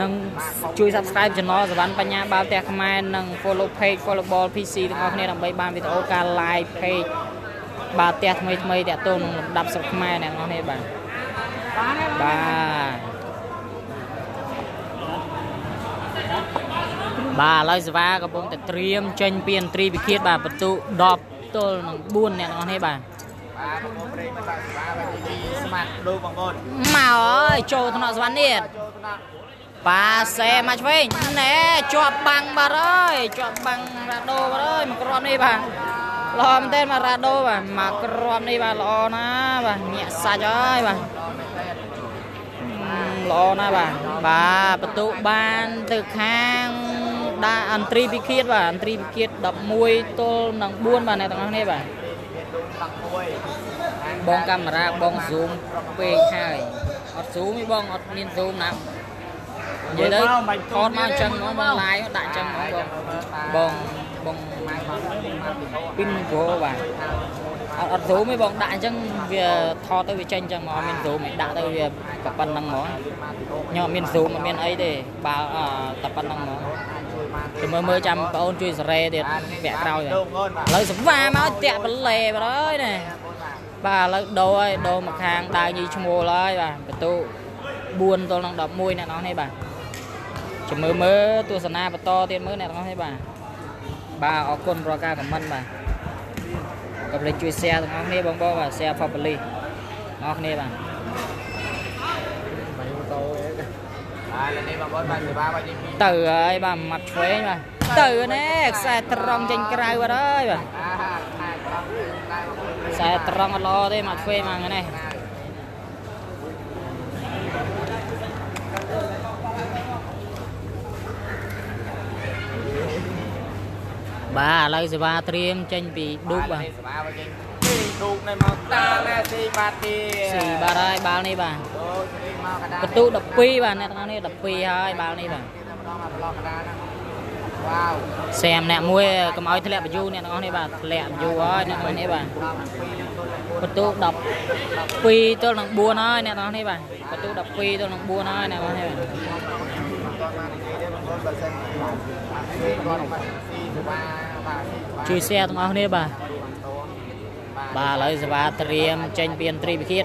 នឹងជួយ subscribe channel សវណ្ណបញ្ញាបាល់ផ្ទះខ្មែរនិង follow page follow ball PC ទាំងអស់គ្នាដើម្បីបានវីដេអូការ live page បាល់ផ្ទះថ្មីថ្មីតាក់ទងនឹងលំដាប់ស្រុកខ្មែរអ្នកទាំងអស់នេះបាទបាទ បាទឥឡូវសេវាកំពុងតែត្រៀមចេញពីអន្ត្រីវិឃាតបាទបន្ទុ10ទល់នឹង4អ្នកទាំងអស់នេះបាទបាទបងប្អូនប្រិយមិត្តបាទសេវាបាទទីស្មាតដូបងប្អូនមកហើយចូលថ្នាក់សវណ្ណនេះចូលថ្នាក់ប៉ាសេមកឆ្វេងណែជាប់បាំងបាទអើយជាប់បាំងរ៉ាដូបាទអើយមកគ្រាប់នេះបាទល្អមែនទេមករ៉ាដូបាទមកគ្រាប់នេះបាទល្អណាស់បាទញាក់សាច់ហើយបាទអឺល្អណាស់បាទបាទបន្ទុកបានទៅខាង ដាក់អន្ត្រីពិឃាតបាទអន្ត្រីពិឃាត11ទល់នឹង4បាទអ្នកទាំងអស់គ្នាបាទតាំងមួយបងកាមេរ៉ាបង zoom ពេកហើយអត់ zoom ទេបងអត់មាន zoom ណានិយាយទៅថតមកអញ្ចឹងហ្មងបង live ដាក់អញ្ចឹងហ្មងបងបងបងពីនហ្គោបាទអត់អត់ zoom ទេបងដាក់អញ្ចឹងវាថតទៅវាចេញអញ្ចឹងមកអត់មាន zoom ទេដាក់ទៅវាតែប៉ុណ្្នឹងហ្មងខ្ញុំអត់មាន zoom អត់មានអីទេបើអឺតែប៉ុណ្្នឹងហ្មង ទៅមើលមើលចាំបងអូនជួយសារ៉េទៀតពាក់ក្រោយដូបងប្អូនបាទឥឡូវសង្វាមកតាក់បលេបាទអើយណាបាទឥឡូវដូរហើយដូរមកខាងដាវញីឈ្មោលហើយបាទបន្ទូ4ទល់នឹង11អ្នកនរនេះបាទចាំមើលមើលទស្សនាបន្តទៀតមើលអ្នកនរនេះបាទបាទអរគុណរាល់ការខមមិនបាទកុំភ្លេចជួយ share ទាំងអស់គ្នាបងប្អូនបាទ share public ទាំងអស់គ្នាបាទបាទឥឡូវនេះបងប្អូនបាទសេវាបា ទទីពីរទៅហើយបាទមកឆ្វេងបាទទៅណែខ្សែត្រង់ចេញក្រៅបាទអើយបាទអាហាខែត្រង់ដែរបងប្អូនខ្សែត្រង់អត់ល្អទេមកឆ្វេងមកហ្នឹងនេះបាទឥឡូវសេវាត្រៀមចេញពីឌូកបាទសេវាបាទចេញ ពីឌូកនេះមកតាណែស៊ីបាទទីស៊ីបាទហើយបាល់នេះបាទអូនេះមកកណ្ដាលបន្ទុ12បាទអ្នកទាំងអស់នេះ12ហើយបាល់នេះបាទម្ដងមកប្លោះកណ្ដាលណាវ៉ាវសាមអ្នកមួយកុំឲ្យធ្លាក់បញ្យូអ្នកទាំងអស់នេះបាទធ្លាក់បញ្យូហើយអ្នកទាំងអស់នេះបាទបន្ទុ12ទល់នឹង4ហើយអ្នកទាំងអស់នេះបាទបន្ទុ12ទល់នឹង4ហើយអ្នកទាំងអស់នេះបាទតោះមកនិយាយទេបងប្អូនបើសិនស៊ីគាត់មកស៊ីសេវាបាទស៊ីសេវាជួយ share ទាំងអស់គ្នាបាទ បាទឥឡូវសេវាត្រៀមចេញពីអន្ត្រីវិឃាត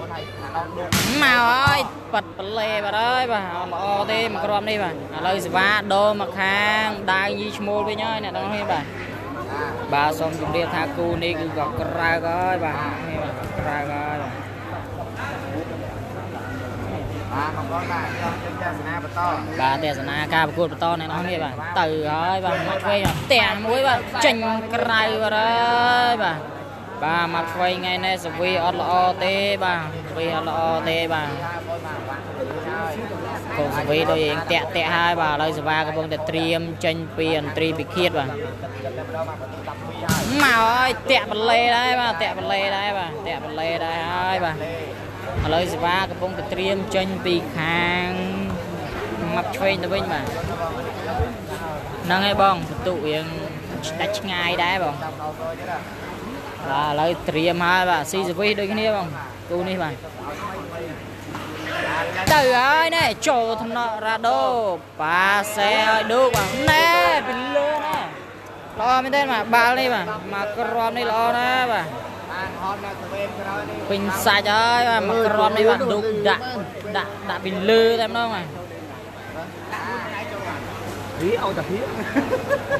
មកហើយប៉ាត់ប្លេបាទហើយបាទអត់ល្អទេមកគ្រាប់នេះបាទឥឡូវសេវាដូរមកខាងដាវយីឈ្មោលវិញហើយអ្នកទាំងនេះបាទបាទសូមជម្រាបថាគូនេះគឺក៏ក្រៅហើយបាទនេះបាទក្រៅហើយបាទបាទបងប្អូនបាទចង់ទស្សនាបន្តបាទទេសនាការប្រកួតបន្តអ្នកនរនេះបាទទៅហើយបាទមកឆ្វេងបាទផ្ទះមួយបាទចេញក្រៅបាទហើយបាទ បាទមកឆ្វេងថ្ងៃនេះសវីអត់ល្អទេបាទសវីអត់ល្អទេបាទកូនសវីដូចយើងតាក់តាក់ហើយបាទឥឡូវសវាកំពុងតែត្រៀមចេញពីអន្ត្រីពិឃាតបាទមកហើយតាក់បលេដែរបាទតាក់បលេដែរបាទតាក់បលេដែរហើយបាទឥឡូវសវាកំពុងតែត្រៀមចេញពីខាងមកឆ្វេងទៅវិញបាទហ្នឹងហើយបងបន្ទុករៀងដាច់ឆ្ងាយដែរបង បាទឥឡូវត្រៀមហើយបាទស៊ីសវីសដូចគ្នាបងគូនេះបាទទៅហើយណែចូលថ្នាក់រ៉ាដូប៉ាសេឲ្យឌូកបាទណែពីលើណែល្អមែនទេបាទបាល់នេះបាទមកគ្រាប់នេះល្អណាស់បាទបានហត់នៅទៅវិញក្រោយនេះពេញសាច់ហើយបាទមកគ្រាប់នេះបាទឌូកដាក់ដាក់ដាក់ពីលើតែម្ដងបាទហីឲ្យតែហី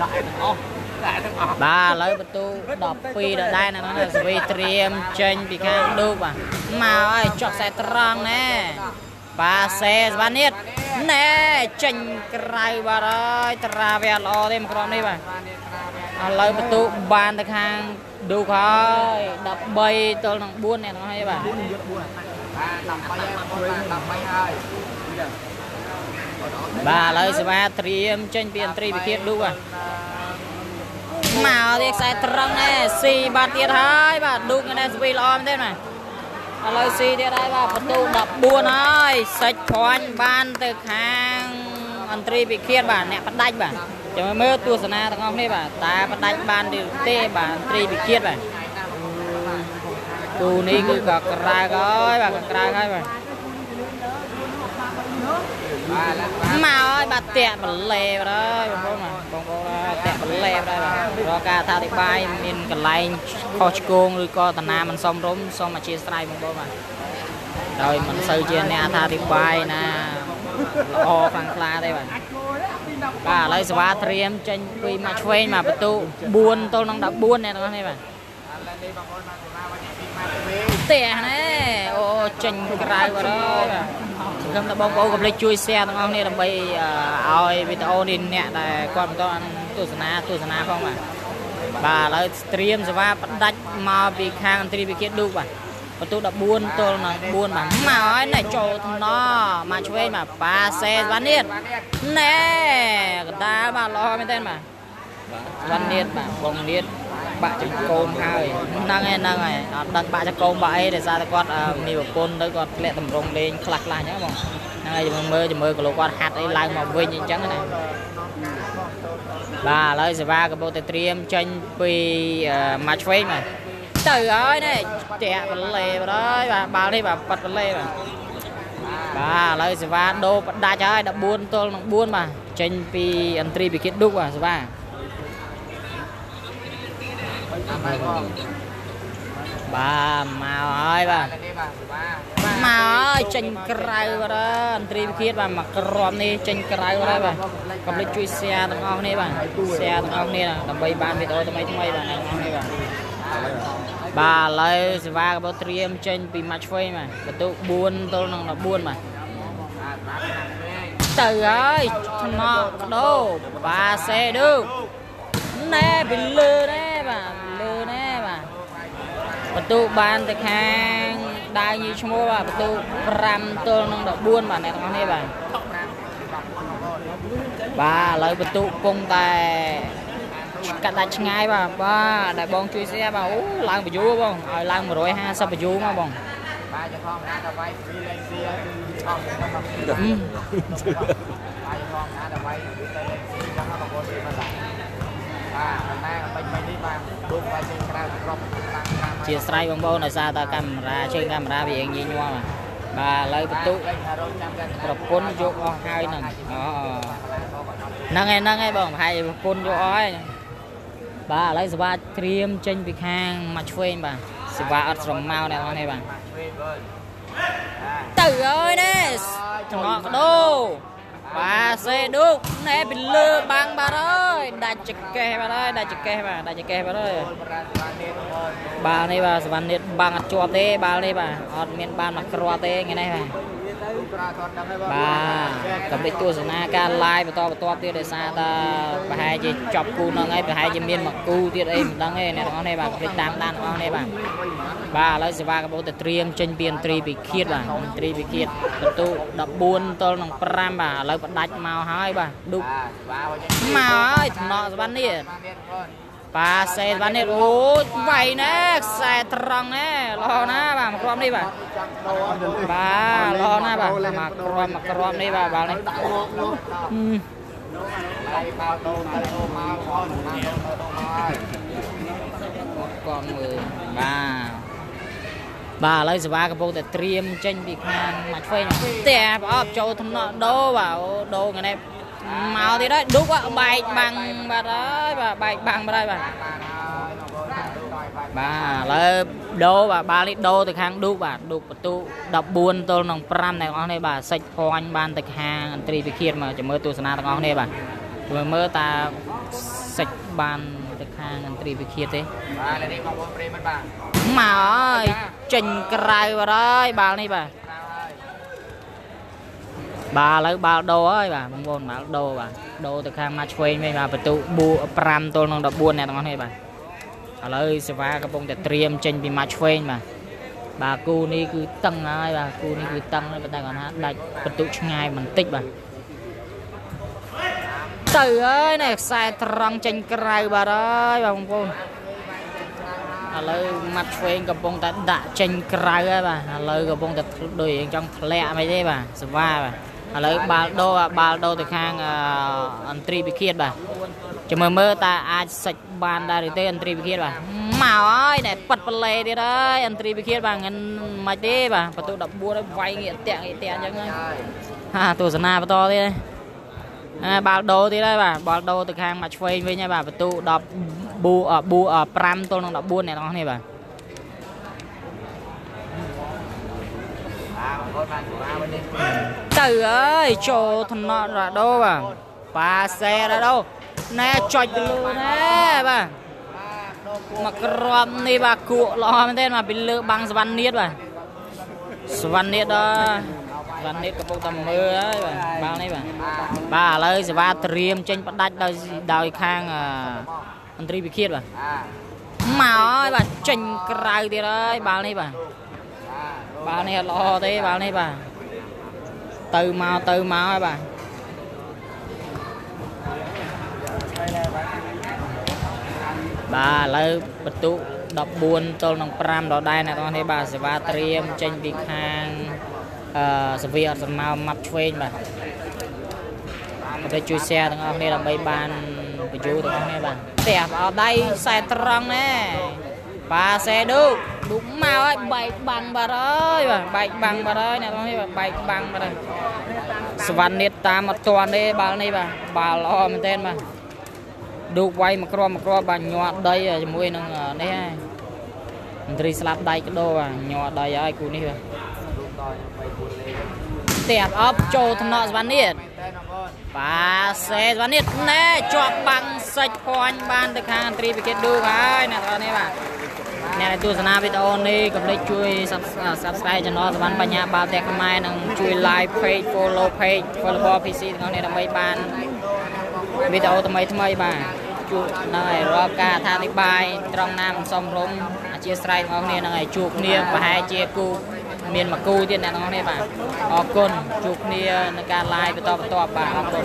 ដាក់ទាំងអស់ ដាក់ទាំងអស់បាទឥឡូវបន្ទូ12ដដែលនៅហ្នឹងសវីត្រៀមចេញពីខាងឌូកបាទមកហើយចុះខ្សែត្រង់ណែបាសេសវ៉ានីតណែចេញក្រៅបាទហើយត្រាវាអត់ល្អទេមកក្រុមនេះបាទឥឡូវបន្ទូបានទៅខាងឌូកហើយ13ទល់នឹង4អ្នកហ្នឹងហើយបាទបាទ13ហើយបងប្អូនបាទ13ហើយបាទឥឡូវសេវាត្រៀមចេញពីអន្ត្រីវិធានឌូកបាទ មកទៀតខ្សែត្រង់ណែស៊ីបាទទៀតហើយបាទឌូកណែសវីល្អមែនទេណាឥឡូវស៊ីទៀតហើយបាទបន្ទូ14ហើយសាច់ព្រាញ់បានទៅខាងអន្ត្រីវិធានបាទអ្នកផ្ដាច់បាទចាំមើលទស្សនាទាំងអស់គ្នាបាទតើផ្ដាច់បានឬទេបាទអន្ត្រីវិធានបាទគូនេះគឺក៏ក្រើកហើយបាទក៏ក្រើកហើយបាទបាទឡើងបាទ មកហើយបាទតាក់បលេបាទហើយបងប្អូនបាទបងប្អូនបាទតាក់បលេបាទហើយបាទរកការអធិប្បាយមានកន្លែងខុសឆ្គងឬក៏តាណាមិនសមរម្យសូមអធិស្ឋានបងប្អូនបាទដោយមិនសូវជាអ្នកអធិប្បាយណាល្អខ្លាំងខ្លាទេបាទបាទឥឡូវសេវាត្រៀមចេញពីមកឆ្វេងមកបន្ទូ4ទល់នឹង14អ្នកទាំងអស់នេះបាទឥឡូវនេះបងប្អូនបាទសម្រាប់វិញពីម៉ាត់ទៅវិញផ្ទះណែអូចេញក្រៅបាទហើយបាទ សង្ឃឹមថាបងប្អូនកុំភ្លេចជួយ share ទាំងអស់គ្នាដើម្បីអឺឲ្យវីដេអូនេះអ្នកដែលគាត់បន្តទស្សនាទស្សនាផងបាទបាទឥឡូវស្ត្រៀមសេវាផ្ដាច់មកពីខាងអន្តរីវិគិតឌូកបាទបន្ទូ14ទល់នឹង4បាទមកហើយណែចូលថ្នមកឆ្វេងបាទប៉ាសេសវ៉ានីតណែកណ្ដាលបាទល្អមែនទែនបាទ វ៉ានីតបាទបងនីតបាក់ចង្កូមហើយហ្នឹងហើយហ្នឹងហើយអត់ដឹងបាក់ចង្កូមបាក់អីដោយសារតែគាត់អឺមានប្រពន្ធទៅគាត់ធ្លាក់តម្រង់លេងខ្លះខ្លះអញ្ចឹងបងហ្នឹងហើយយើងមើលជំរឿក៏លោកគាត់ហាត់អីឡើងមកវិញអញ្ចឹងណាបាទឥឡូវសេវាកំពុងតែត្រៀមចេញពីមកឆ្វេងបាទទៅហើយណែតាក់បលេបាទហើយបាទបាល់នេះបាទប៉ាត់បលេបាទបាទឥឡូវសេវាដូរផ្ដាច់ហើយ14ទល់នឹង4បាទចេញពីអន្ត្រីពិគិតឌុកបាទសេវាតាមហើយ បងបាទមកហើយបាទឥឡូវនេះបាទបាទមកហើយចេញក្រៅបាទអន្ត្រីវិឃាតបាទមកក្រមនេះចេញក្រៅហើយបាទកុំភ្លេចជួយ share ទាំងអស់គ្នាបាទ share ទាំងអស់គ្នាដើម្បីបានវីដេអូថ្មីថ្មីបាទទាំងអស់គ្នាបាទបាទឥឡូវសេវាកំពុងត្រៀមចេញពី match ឆ្វេងបាទបន្ទុក4ទល់នឹង14បាទបាទបាទណាស់វិញទៅហើយថ្នក់ដោបាសេឌូណែពីលើណែបាទពីលើណែបាទ បន្ទុកបានទៅខាងដាវញីឈ្មោះបាទបន្ទុក5ទល់នឹង14បាទអ្នកទាំងអស់នេះបាទបាទឥឡូវបន្ទុកកំពុងតែកាត់ដាច់ឆ្ងាយបាទបាទដែលបងជួយ share បាទអូឡើង view បងឲ្យឡើង150 view មកបងបាទចង់ណាដល់វាយវីលេងសៀគឺឆោមបាទបាទហឹមចង់ណាដល់វាយវីលេងសៀចង់បងប្អូនទីមកបាទបាទតែបាញ់បាញ់នេះបាទដូចវាយចេញក្រៅក្របខាងខាង ជាស្រ័យបងប្អូនដោយសារតែកាមេរ៉ាជើងកាមេរ៉ាវារៀងញីញ័របាទបាទឥឡូវបន្ទុកប្រពន្ធយកអស់ហើយហ្នឹងអូហ្នឹងហើយហ្នឹងហើយបងប្រហែលជាប្រពន្ធយកអស់ហើយបាទឥឡូវសេវាត្រៀមចេញពីខាងមកឆ្វេងបាទសេវាអត់ស្រមមកអ្នកនរនេះបាទទៅហើយណែចង្អកដោ បាទសេឌូកណែពីលើបាំងបាទអើយដាច់ចកេះបាទអើយដាច់ចកេះបាទដាច់ចកេះបាទអើយបាល់នេះបាទសវណ្ណនេះបាំងអត់ជាប់ទេបាល់នេះបាទអត់មានបានមកគ្រាប់ទេថ្ងៃនេះបាទ ប្រាតដឹងហើយបងបាទកំលេចទស្សនាការ live បន្តបន្តទៀតដោយសារតែប្រហែលជាចប់គូហ្នឹងហើយប្រហែលជាមានមួយគូទៀតអីមិនដឹងទេអ្នកទាំងអស់នេះបាទកំលេចតាមដានទាំងអស់នេះបាទបាទឥឡូវសេវាកំពុងតែត្រៀមចេញពីអន្ត្រីវិឃាតបាទអន្ត្រីវិឃាតបន្ទូ14ទល់នឹង5បាទឥឡូវផ្ដាច់មកហើយបាទឌុបបាទស្វាបងមកហើយថ្នាក់សវណ្ណនេះ បាទមានបងបាទសេសវណ្ណនេះអូយវាយណែខ្សែត្រង់ណែល្អណាស់បាទមកគ្រាប់នេះបាទបាទល្អណាស់បាទមកគ្រាប់មកគ្រាប់នេះបាទបាល់នេះហឹមហើយបោដូនទៅដូនមកបងណាទៅដូនមកហើយកងមើលបាទបាទឥឡូវសេវាកំពុងតែត្រៀមចេញពីខាងមកឆ្វេងផ្ទះប្រអប់ចូលថ្នាក់ដូបាទអូដូថ្ងៃនេះ មកទៀតហើយឌុបហ่ะបែកបាំងបាត់ហើយបាទបែកបាំងបាត់ហើយបាទបាទហើយបងប្អូនទៅឲ្យបាទបាទឥឡូវដូបាទបាល់នេះដូទៅខាងឌុបបាទឌុបបន្ទូ14ទល់នឹង5អ្នកទាំងអស់នេះបាទសិចភ័ញបានទៅខាងអន្ត្រីវិឃាតមកចាំមើលទស្សនាទាំងអស់នេះបាទមើលមើលតើសិចបានទៅខាងអន្ត្រីវិឃាតទេបាទនេះបងប្អូនប្រិមត្តបាទមកហើយចេញក្រៅបាត់ហើយបាល់នេះបាទក្រៅហើយ បាទឥឡូវបាល់ដូហើយបាទបងប្អូនបាល់ដូបាទដូទៅខាងមកឆ្វេងវិញបាទបន្ទុបួ5ទល់នឹង14អ្នកទាំងអស់នេះបាទឥឡូវសេវាកំពុងតែត្រៀមចេញពីមកឆ្វេងបាទបាទគូនេះគឺតឹងហើយបាទគូនេះគឺតឹងហើយប៉ុន្តែគាត់ថាដាច់បន្ទុឆ្ងាយបន្តិចបាទទៅហើយនេះខ្សែត្រង់ចេញក្រៅបាទហើយបាទបងប្អូនឥឡូវម៉ាត់ឆ្វេងកំពុងតែដាក់ចេញក្រៅហើយបាទឥឡូវកំពុងតែដូចរៀងចង់ធ្លាក់មិនទេបាទសវ៉ាបាទ ឥឡូវបាល់ដូបាល់ដូទៅខាងអឺអន្ត្រីវិឃាតបាទចាំមើលមើលតើអាចសិចបានដែរឬទេអន្ត្រីវិឃាតបាទមកហើយណែប៉ាត់ប្លេទៀតហើយអន្ត្រីវិឃាតបាទងិនមិនទេបាទបន្ទូ14ហើយវាយងាកតាក់ងាកតាក់អញ្ចឹងហើយហាទស្សនាបន្តទៀតហើយអាបាល់ដូទៀតហើយបាទបាល់ដូទៅខាងមកឆ្វេងវិញហើយបាទបន្ទូ10ប៊ូអប៊ូ5ទល់នឹង14អ្នកទាំងអស់គ្នាបាទបាទបងប្អូនបាទស្វាវិញនេះ ទៅអើយចូលថ្នាក់រ៉ាដូបាទប៉ាសេរ៉ាដូណែចុចទៅលើណែបាទមកក្របនេះបាទគក់ល្អមែនទេមកពីលើបាំងសវណ្ណនៀតបាទសវណ្ណនៀតដល់សវណ្ណនៀតកំពុងតែមើលហើយបាទបាល់នេះបាទបាទឥឡូវសេវាត្រៀមចេញផ្ដាច់ដោយដោយខាងអអន្ត្រីវិឃាតបាទបាទមកហើយបាទចេញក្រៅទៀតហើយបាល់នេះបាទ បាល់នេះអត់ល្អទេបាល់នេះបាទទៅមកទៅមកហើយបាទបាទឥឡូវបន្ទុ14ទល់នឹង5ដដែលអ្នកនរនេះបាទសេវាត្រៀមចេញពីខាងអឺសវីអត់សមោម៉ាប់ឆ្វេងបាទគាត់ជួយ share ទាំងអស់គ្នាដើម្បីបានបញ្ជូទាំងអស់គ្នាបាទផ្ទះបោដៃខ្សែត្រង់ណែ ប៉ាសេឌូឌុកមកហើយបែកបាំងបាត់ហើយបាទបែកបាំងបាត់ហើយអ្នកនរនេះបាទបែកបាំងបាត់ហើយសវណ្ណនេះតាមអត់ទាន់ទេបាល់នេះបាទបាល់ល្អមែនទែនបាទឌុកវាយមកគ្រាប់មកគ្រាប់បាទញាត់ដីជាមួយនឹងនេះហើយមន្ត្រីស្លាប់ដៃកដោបាទញាត់ដីហើយគូនេះបាទផ្ទះអប់ចូលថ្នាក់សវណ្ណនេះតែ បងប្អូនបាទសេសវណ្ណនេះណែជាប់បាំងសាច់ភ័ញបានទៅខាងត្រីវិកេតឌូហើយអ្នកនរនេះបាទអ្នកដែលទស្សនាវីដេអូនេះកុំភ្លេចជួយ Sub- Subscribe Channel សវណ្ណបញ្ញាបាល់ទះខ្មែរនិងជួយ Like Page Follow Page Follow PC ទាំងអស់នេះដើម្បីបានវីដេអូថ្មីថ្មីៗបាទជួបនឹងឲ្យរាល់ការអធិប្បាយត្រង់ណាមិនសមរម្យអធិស្ឋានទាំងអស់គ្នានឹងឲ្យជួបគ្នាប្រហែលជាគូ មានមួយគូទៀតអ្នកទាំងអស់គ្នាបាទអរគុណជួបគ្នានៅការ live បន្តបន្តបាទអរគុណ